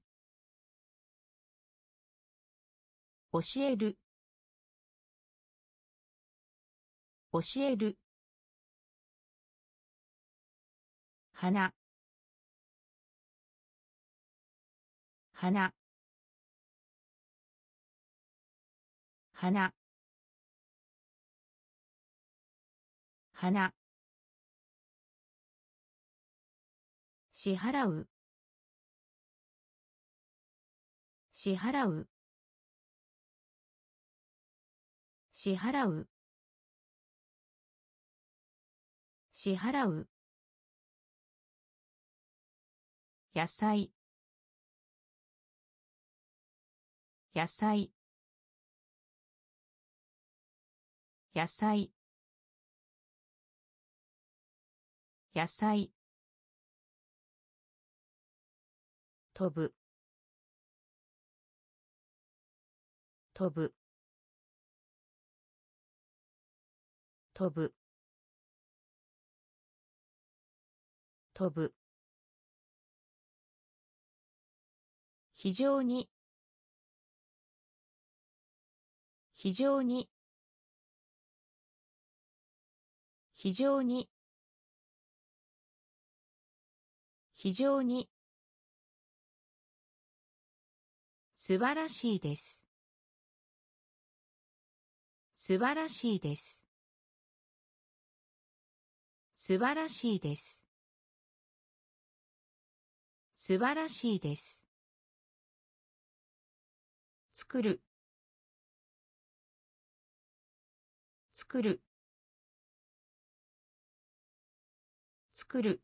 教える。教える。花。花。花。花。支払う。支払う。支払う。支払う。野菜。野菜。野菜。野菜。飛ぶ。飛ぶ。飛ぶ。飛ぶ。非常に。非常に。非常に。非常に。素晴らしいです。素晴らしいです。素晴らしいです。素晴らしいです。作る。作る。作る。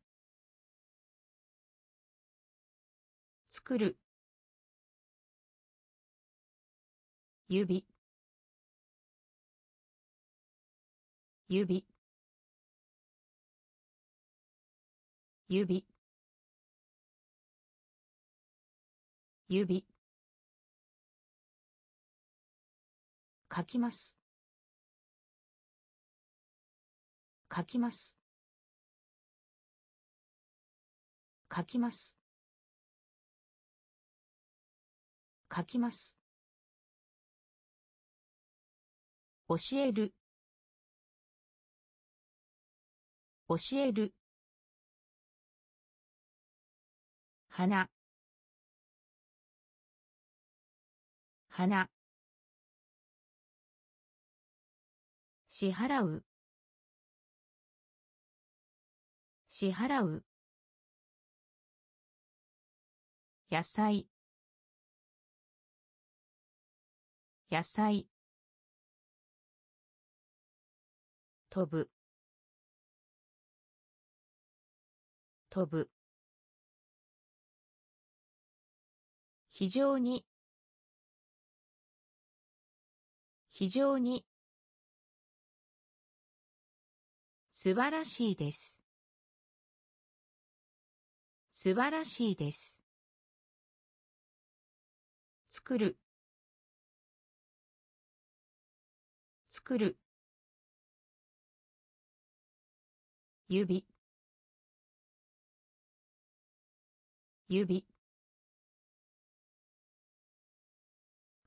作る。指。指。指。指。書きます。書きます。書きます。書きます。教える。教える。花。花。支払う。支払う。野菜。野菜。飛ぶ。飛ぶ。非常に。非常に。素晴らしいです。素晴らしいです。作る。作る。指。指。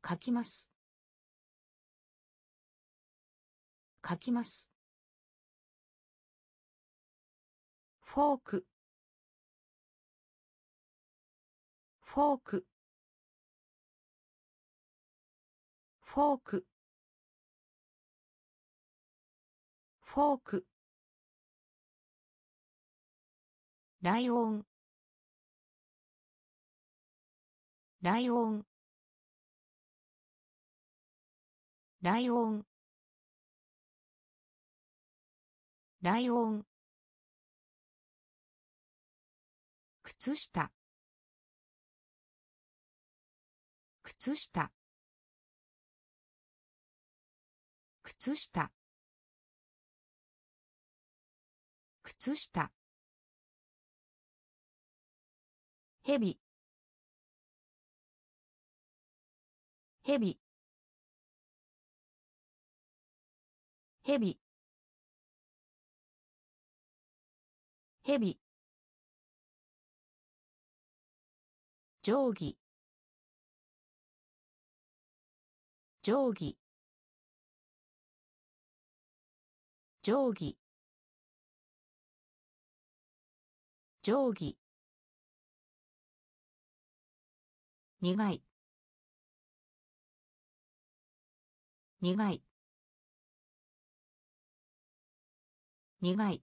書きます。書きます。フォーク。フォーク。フォーク。フォーク。ライオン。ライオン。ライオン。ライオン。靴下。靴下。靴下。靴下。ヘビヘビヘビヘビ定規定規定規定規苦い。苦い。苦い。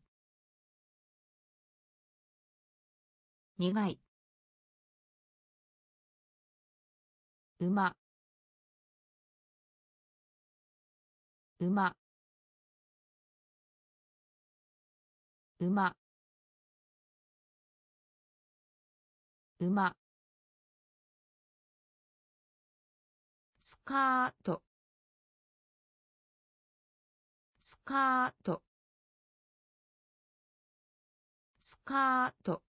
苦い。馬。馬。馬。馬。スカート。スカート。スカート。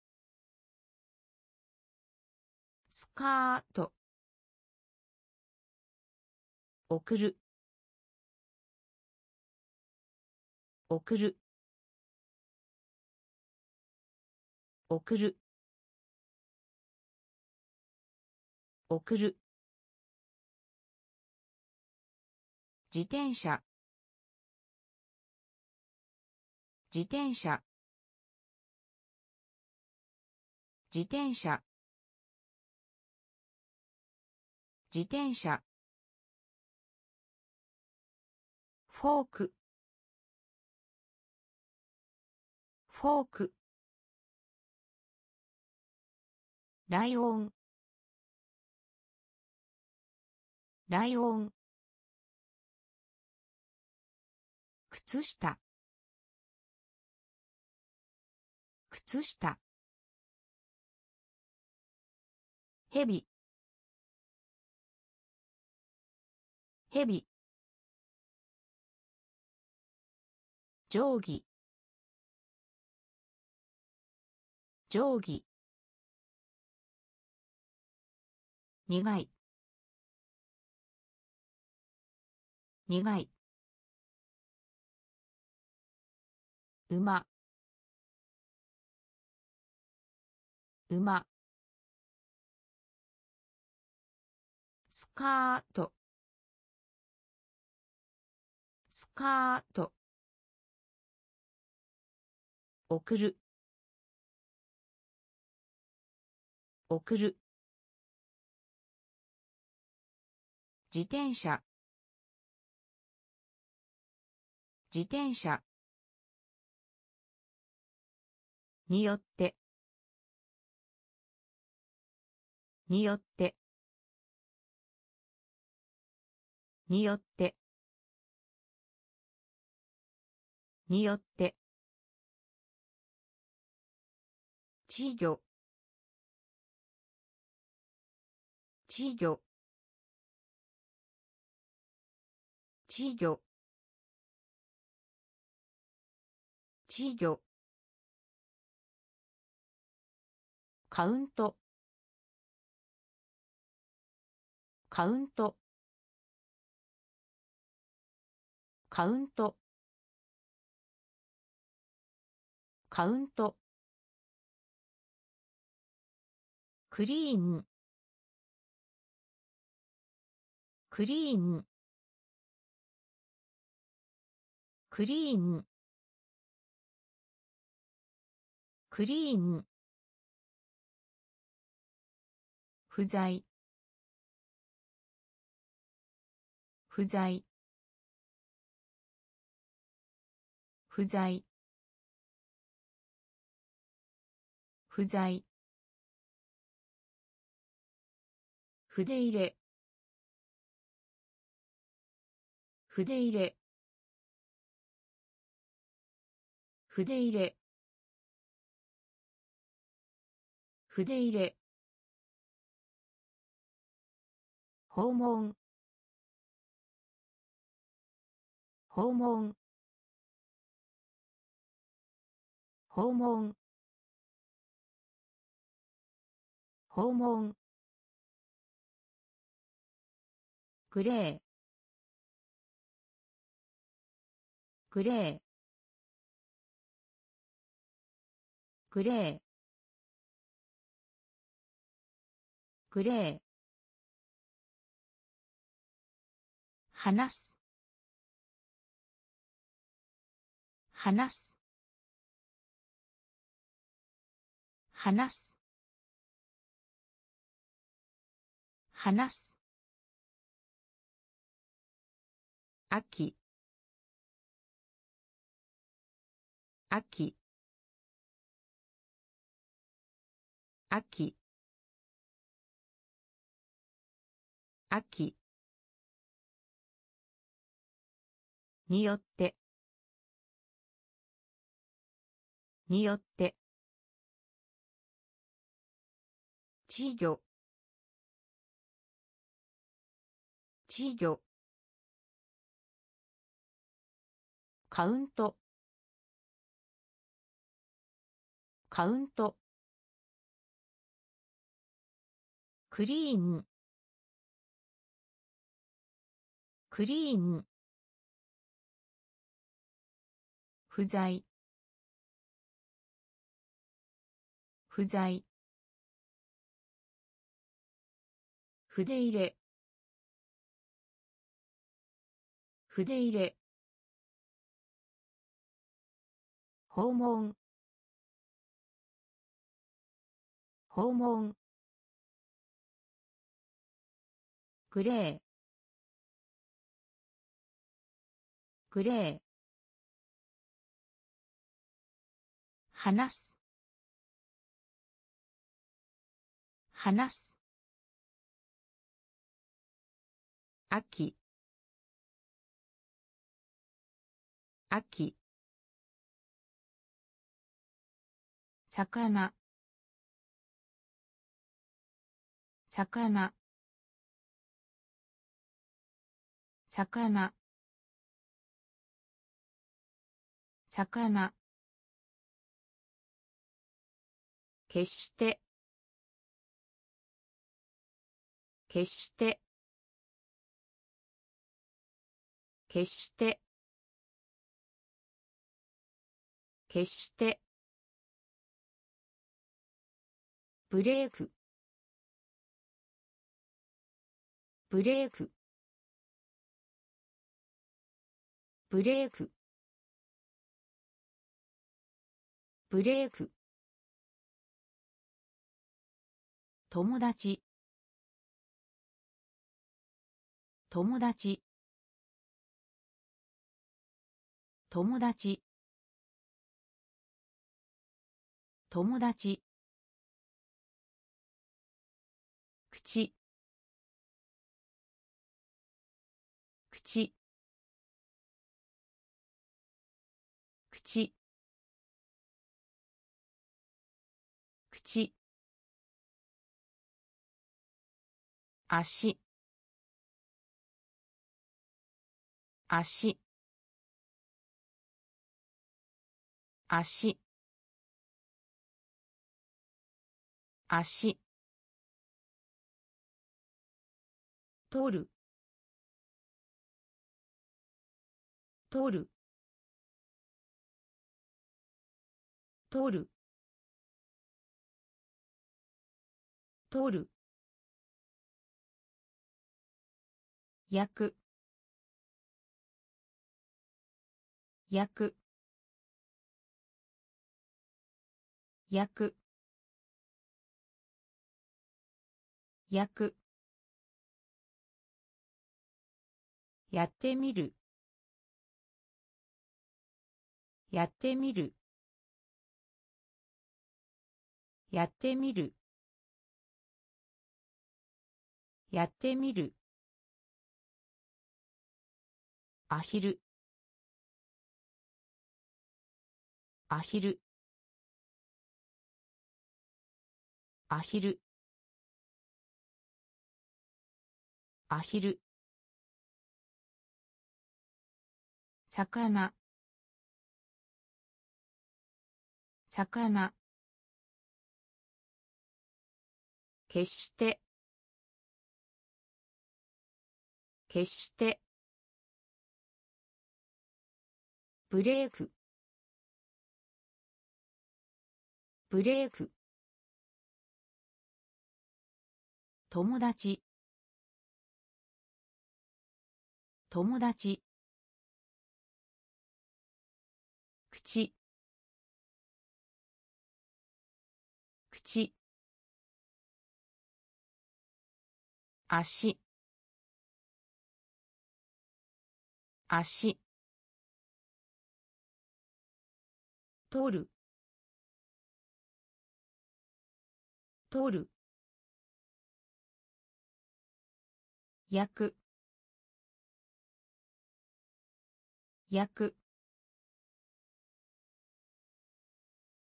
スカート。送る。送る。送る。送る。自転車。自転車。自転車。自転車。フォーク。フォーク。ライオン。ライオン。靴下。靴下。ヘビヘビ定規定規苦い。苦い。馬。馬。スカート。スカート。送る。送る。自転車。自転車。によって。によって。によって。によって。稚魚。稚魚。稚魚。稚魚。カウント。カウント。カウント。カウント。クリーン。クリーン。クリーン。クリーン。不在。不在。不在。不在。筆入れ。筆入れ。筆入れ。筆入れ。訪問。訪問。訪問。訪問。グレーグレーグレーグレー話す。話す。話す。話す。秋。秋。秋。秋。によって。によって。稚魚。稚魚。カウント。カウント。クリーンクリーン不在。不在。筆入れ。筆入れ。訪問。訪問。グレー。グレー。話す。話す。秋。秋。魚。魚。魚。魚。決して。決して。決して。決して。ブレーク。ブレーク。ブレーク。ブレーク。友達。友達。友達。友達。口。口。口。口。足。足。足。足。取る。取る。取る。取る。焼く。焼く。焼く。焼く。やってみる。やってみる。やってみる。やってみる。アヒル。アヒル。アヒル。アヒル。魚。魚。決して。決して。ブレーク。ブレーク。友達。友達。口。口。足。足。取る。取る。焼く。焼く。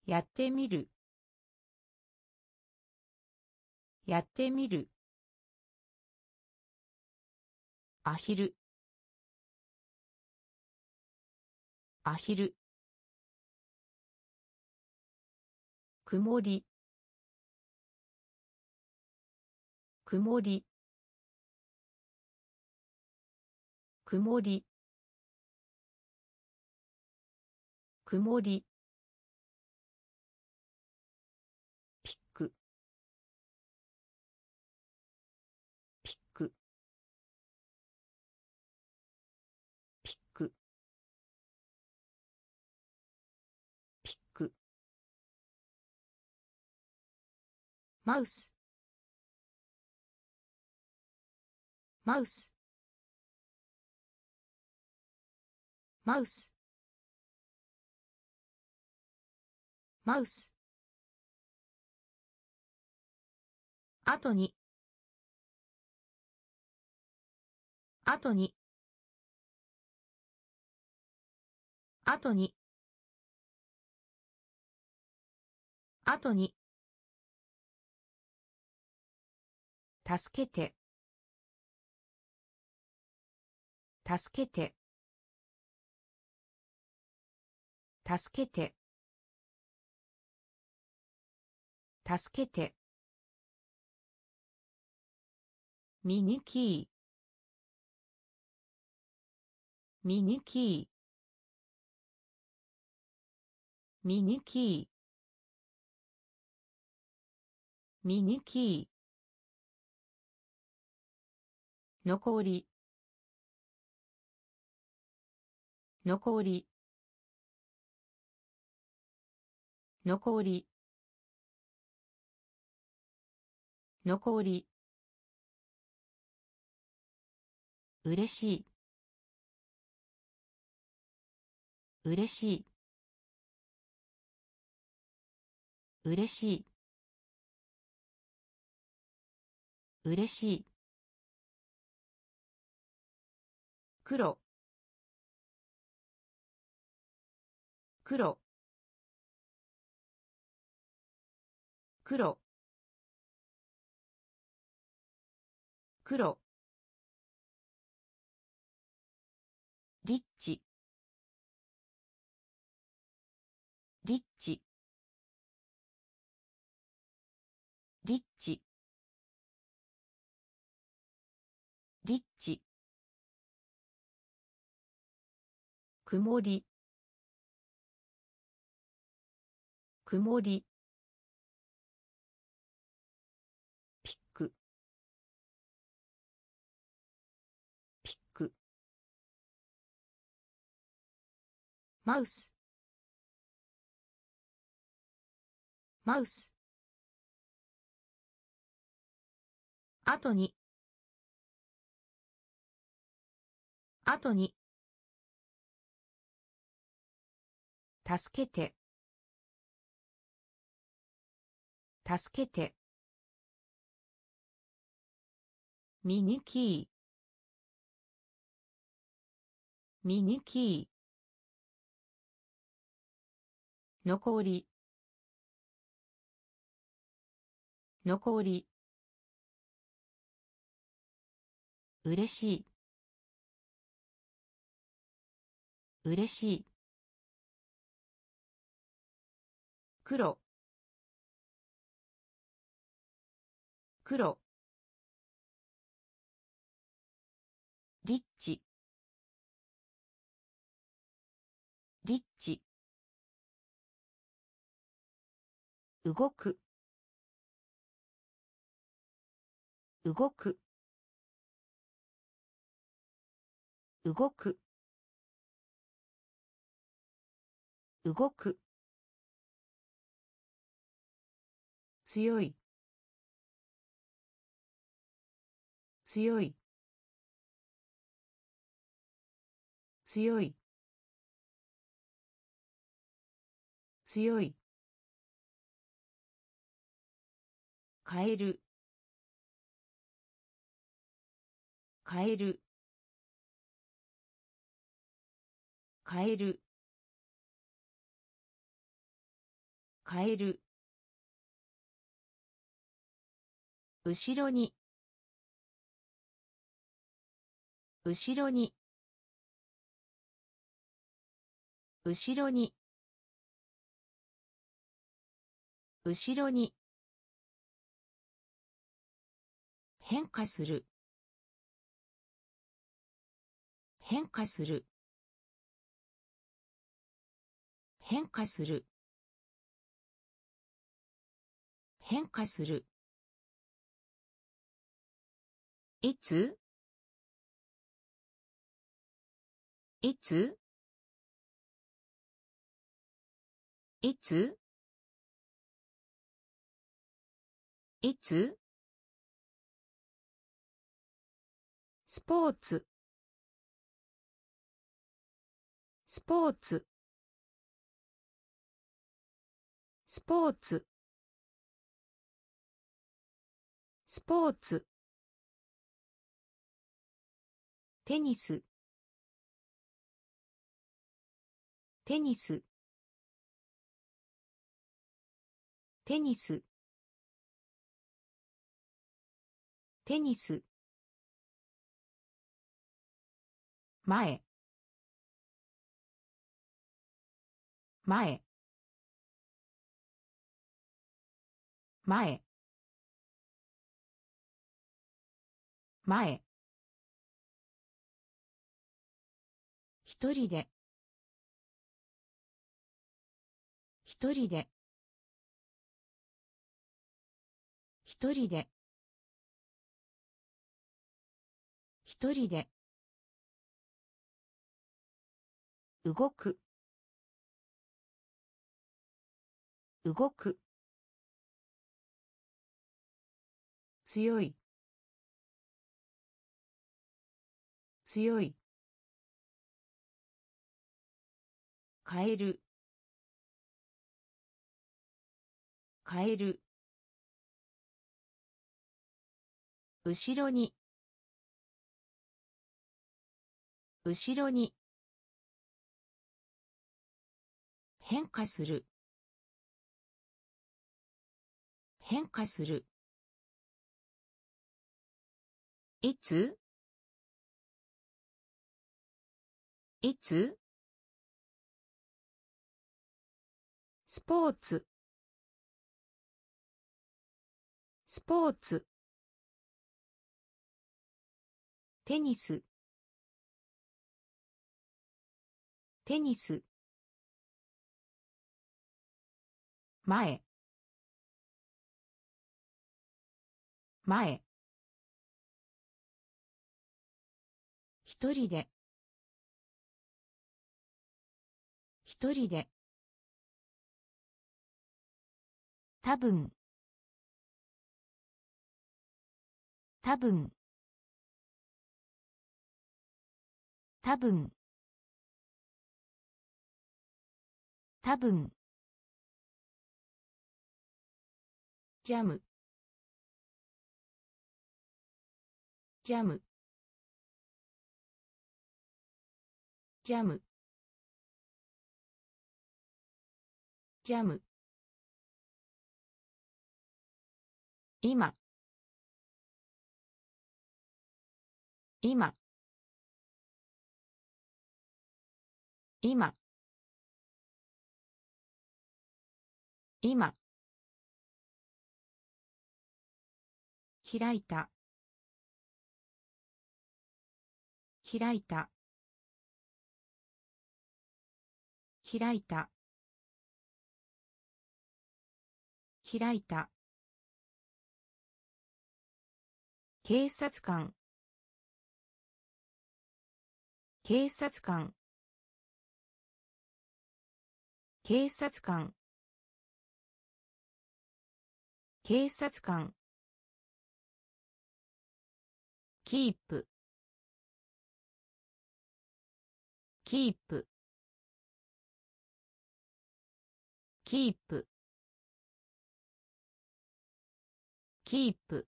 やってみる。やってみる。アヒル。アヒル。曇り。曇り。曇り。曇り。マウスマウスマウスマウス後に。後に。後に。後に。助けて。助けて。助けて。助けて。ミニキーミニキーミニキーミニキー残り。残り。残り。残り。うれしい。うれしい。うれしい。うれしい。黒。黒。黒。黒。曇り。曇り。ピック。ピック。マウス。マウス。あとに。あとに。助けて。助けて。ミニキーミニキー残り。残り。うれしい。うれしい。黒。黒。リッチ。リッチ。動く。動く。動く。動く。強い。強い。強い。強い。変える。変える。変える。変える。後ろに。後ろに。後ろに。後ろに。変化する。変化する。変化する。変化する。いつ？いつ？いつ？いつ？スポーツ。スポーツ。スポーツ。スポーツ。テニス。テニス。テニス。テニス。前。前。前。前。一人で。一人で。一人で。一人で。動く。動く。強い。強い。変える。変える。後ろに。後ろに。変化する。変化する。いつ？いつ？スポーツ。スポーツ。テニス。テニス。前。前。一人で。一人で。多分。多分。多分。多分。ジャム。ジャム。ジャム。ジャム。今。今。今。今。開いた。開いた。開いた。開いた。警察官。警察官。警察官。警察官。キープ。キープ。キープ。キープ。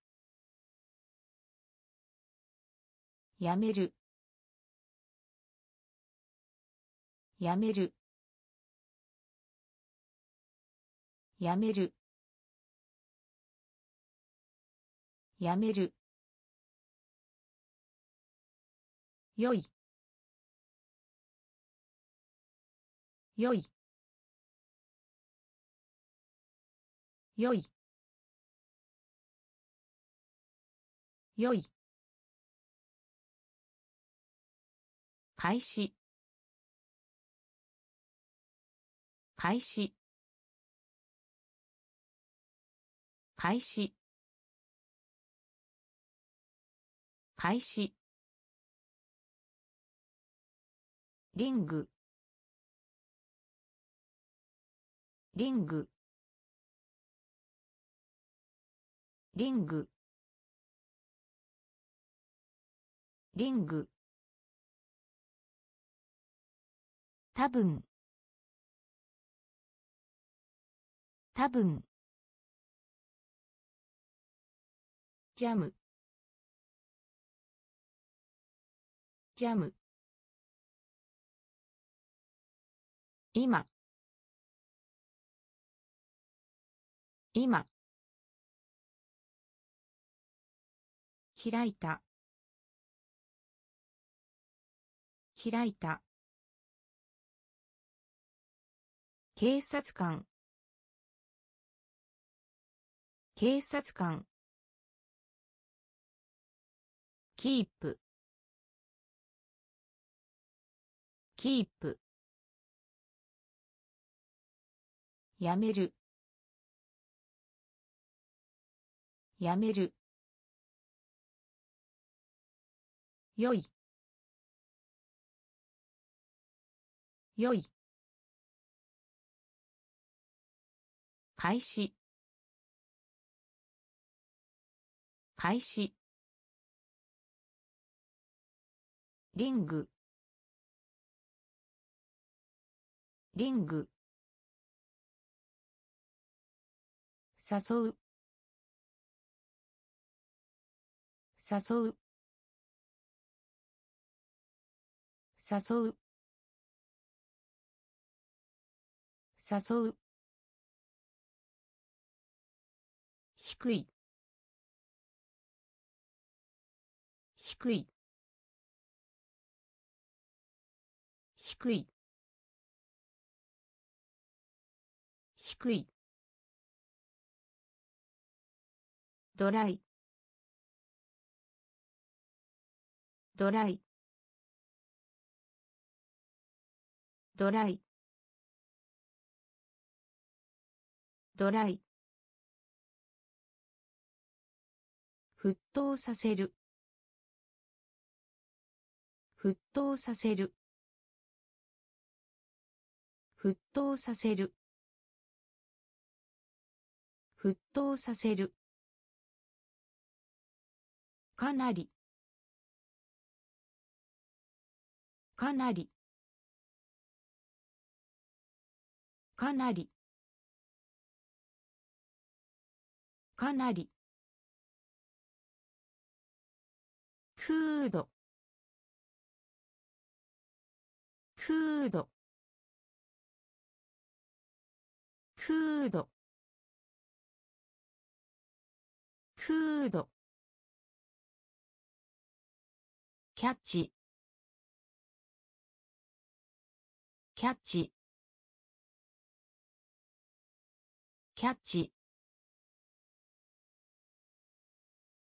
やめる。やめる。やめる。やめる。よい。よい。よい。よい。開始。開始。開始。開始。リング。リング。リング。リング。多分。多分。ジャム。ジャム。今。今。開いた。開いた。警察官。警察官。キープ。キープ。やめる。やめる。よい。よい。開始。開始。リング。リング。誘う。誘う。誘う。低い。低い。低い。低い。ドライ。ドライ。ドライ。ドライ。沸騰させる。沸騰させる。沸騰させる。沸騰させる。かなり。かなり。かなり。かなり。フード。フード。フード。フード。キャッチ。キャッチ。キャッチ。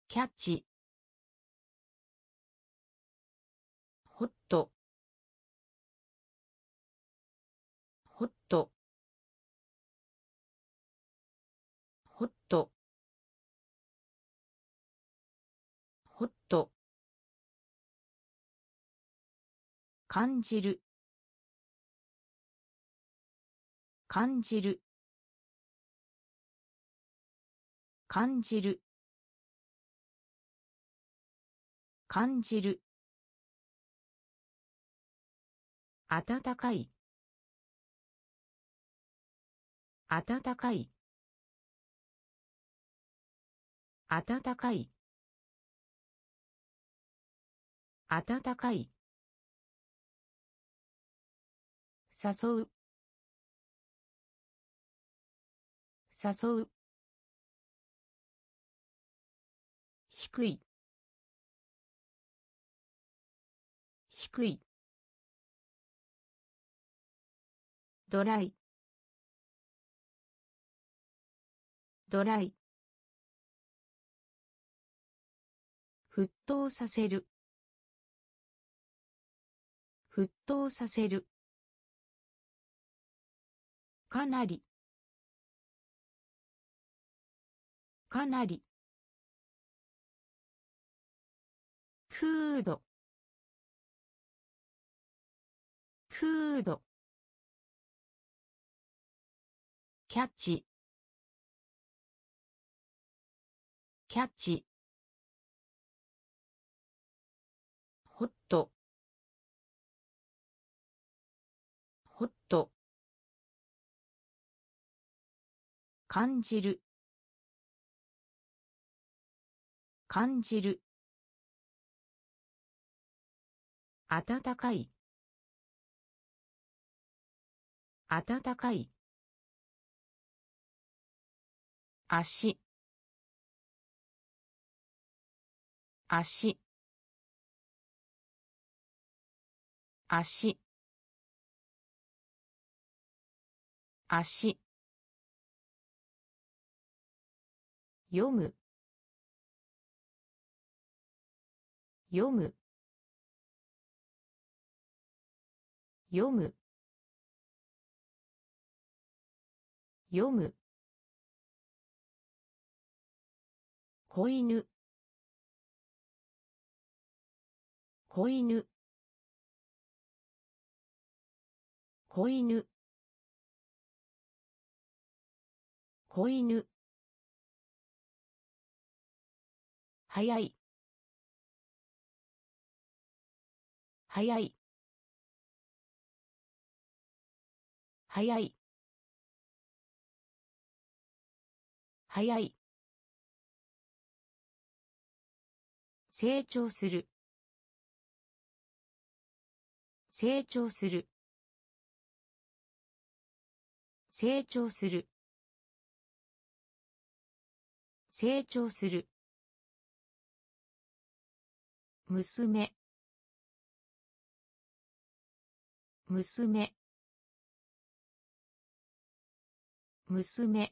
キャッチ。感じる。感じる。感じる。感じる。暖かい。暖かい。暖かい。暖かい。誘う。誘う。低い。低い。ドライ。ドライ。沸騰させる。沸騰させる。かなり。かなり。フードフードキャッチ。キャッチ。感じる。感じる。暖かい。暖かい。足。足。足。足。読む。読む。読む。読む。子犬。子犬。子犬。子犬。早い。早い。早い。早い。成長する。成長する。成長する。成長する。娘。娘。娘。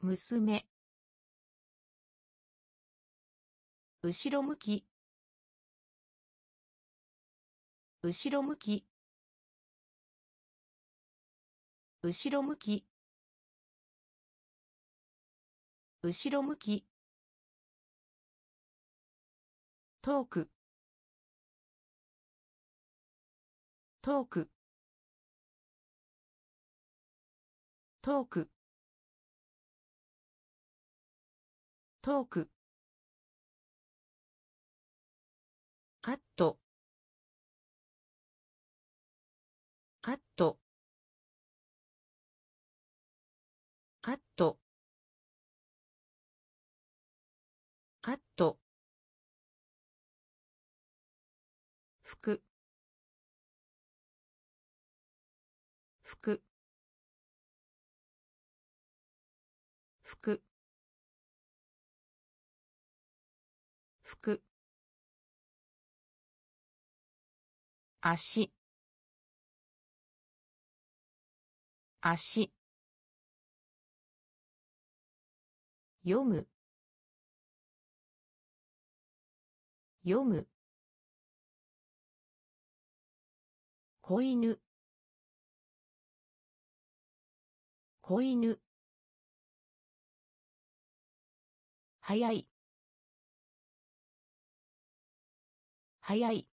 娘。後ろ向き。後ろ向き。後ろ向き。後ろ向きトーク。トーク。トーク。トーク。カット。カット。カット。カット。足。足。読む。読む。子犬。子犬。早い。早い。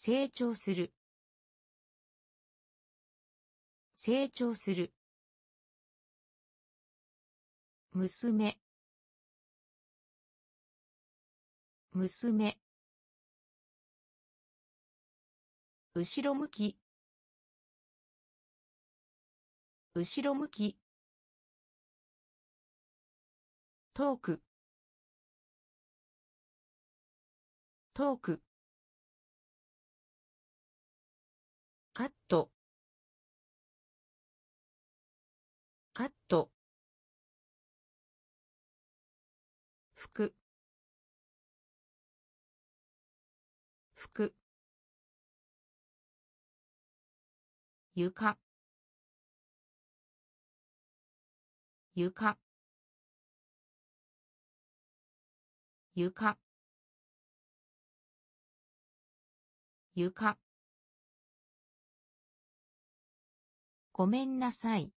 成長する。成長する。娘。娘。後ろ向き。後ろ向き。トークトークカット。カット。服。服。床。床。床。床。ごめんなさい。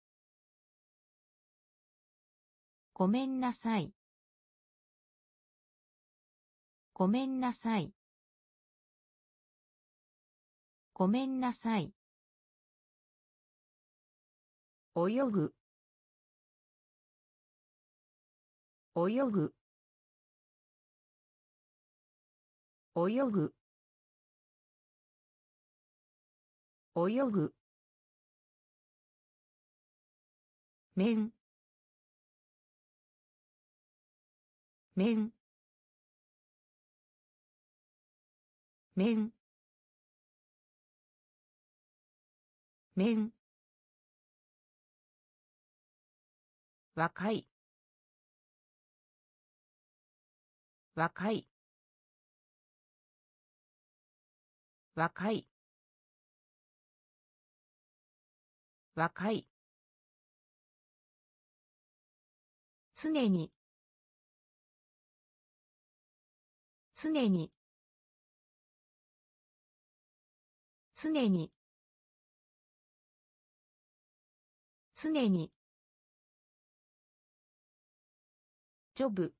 ごめんなさい。ごめんなさい。ごめんなさい。泳ぐ。泳ぐ。泳ぐ。泳ぐ。面。面。面。面。若い。若い。若い。若い。常に。常に。常に。常に。ジョブ。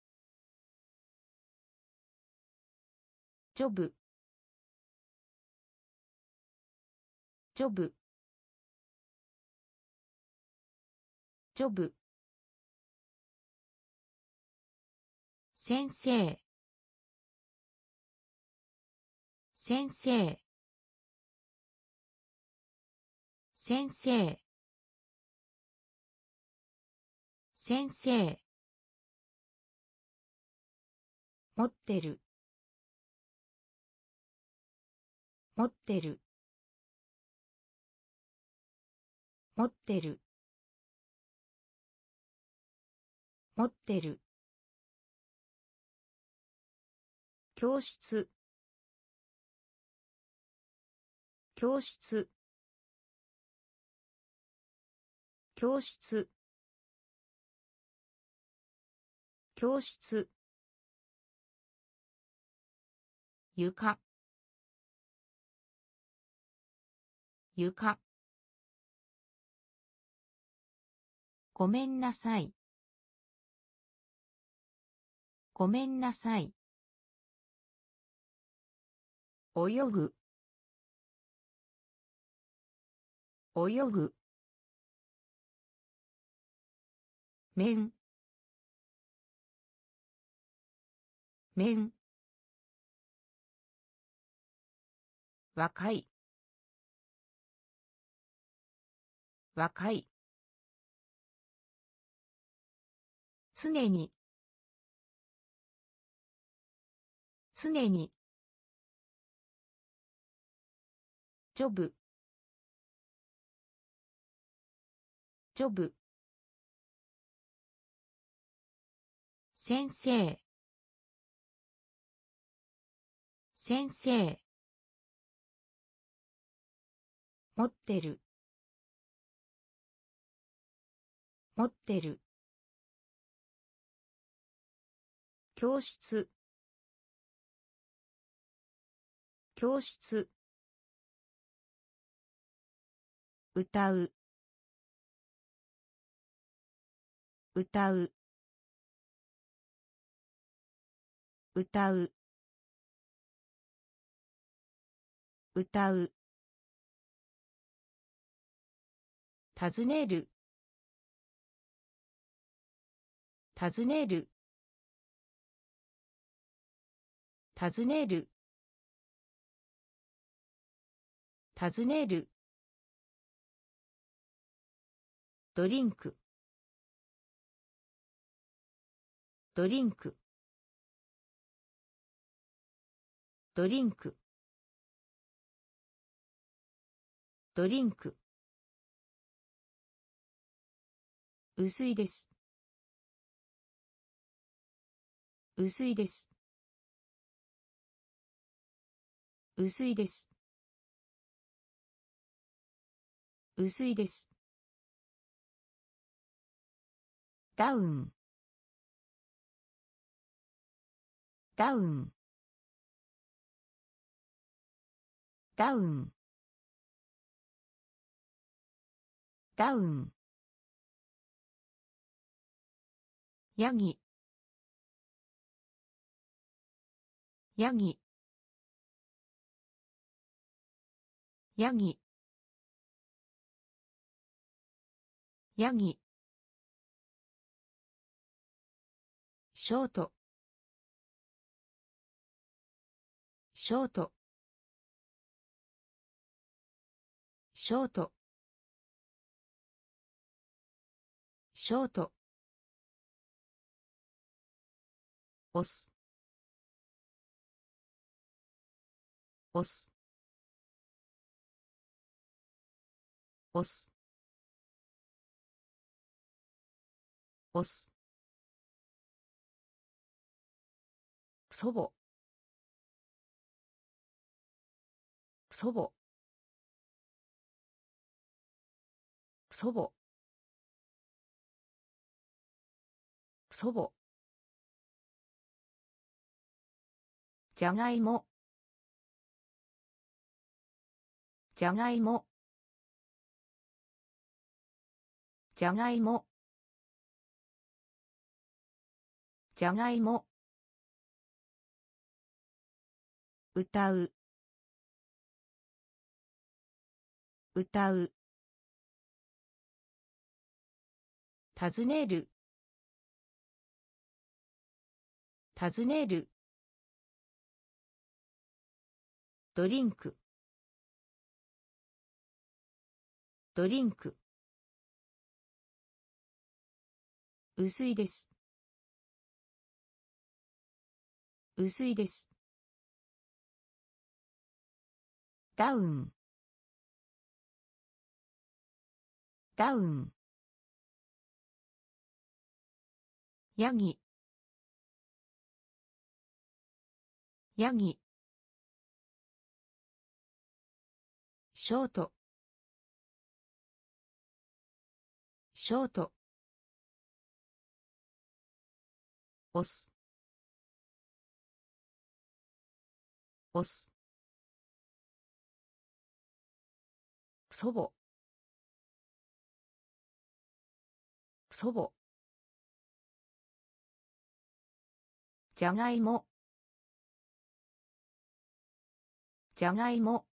ジョブ。ジョブ。ジョブ。先生。先生。先生。先生。持ってる。持ってる。持ってる。持ってる。教室。教室。教室。教室。床。床。ごめんなさい。ごめんなさい。泳ぐ。泳ぐ。面。面。若い。若い。常に。常に。ジョブ。ジョブ。先生。先生。持ってる。持ってる。教室。教室。歌う。歌う。歌う。歌う。尋ねる。尋ねる。尋ねる。尋ねる。ドリンク。ドリンク。ドリンク。ドリンク。薄いです。薄いです。薄いです。薄いです。ダウン。ダウン。ダウン。ダウン。ヤギ。ヤギ。ヤギ。ヤギ。ショート。ショート。ショート。ショート。押す。押す。押す。押す。祖母。祖母。祖母。祖母。じゃがいも。じゃがいも。じゃがいも。じゃがいも。歌う。歌う。尋ねる。尋ねる。ドリンク。ドリンク。薄いです。薄いです。ダウン。ダウン。ヤギ。ヤギ。ショート。ショート。押す押す祖母。祖母。じゃがいも。じゃがいも。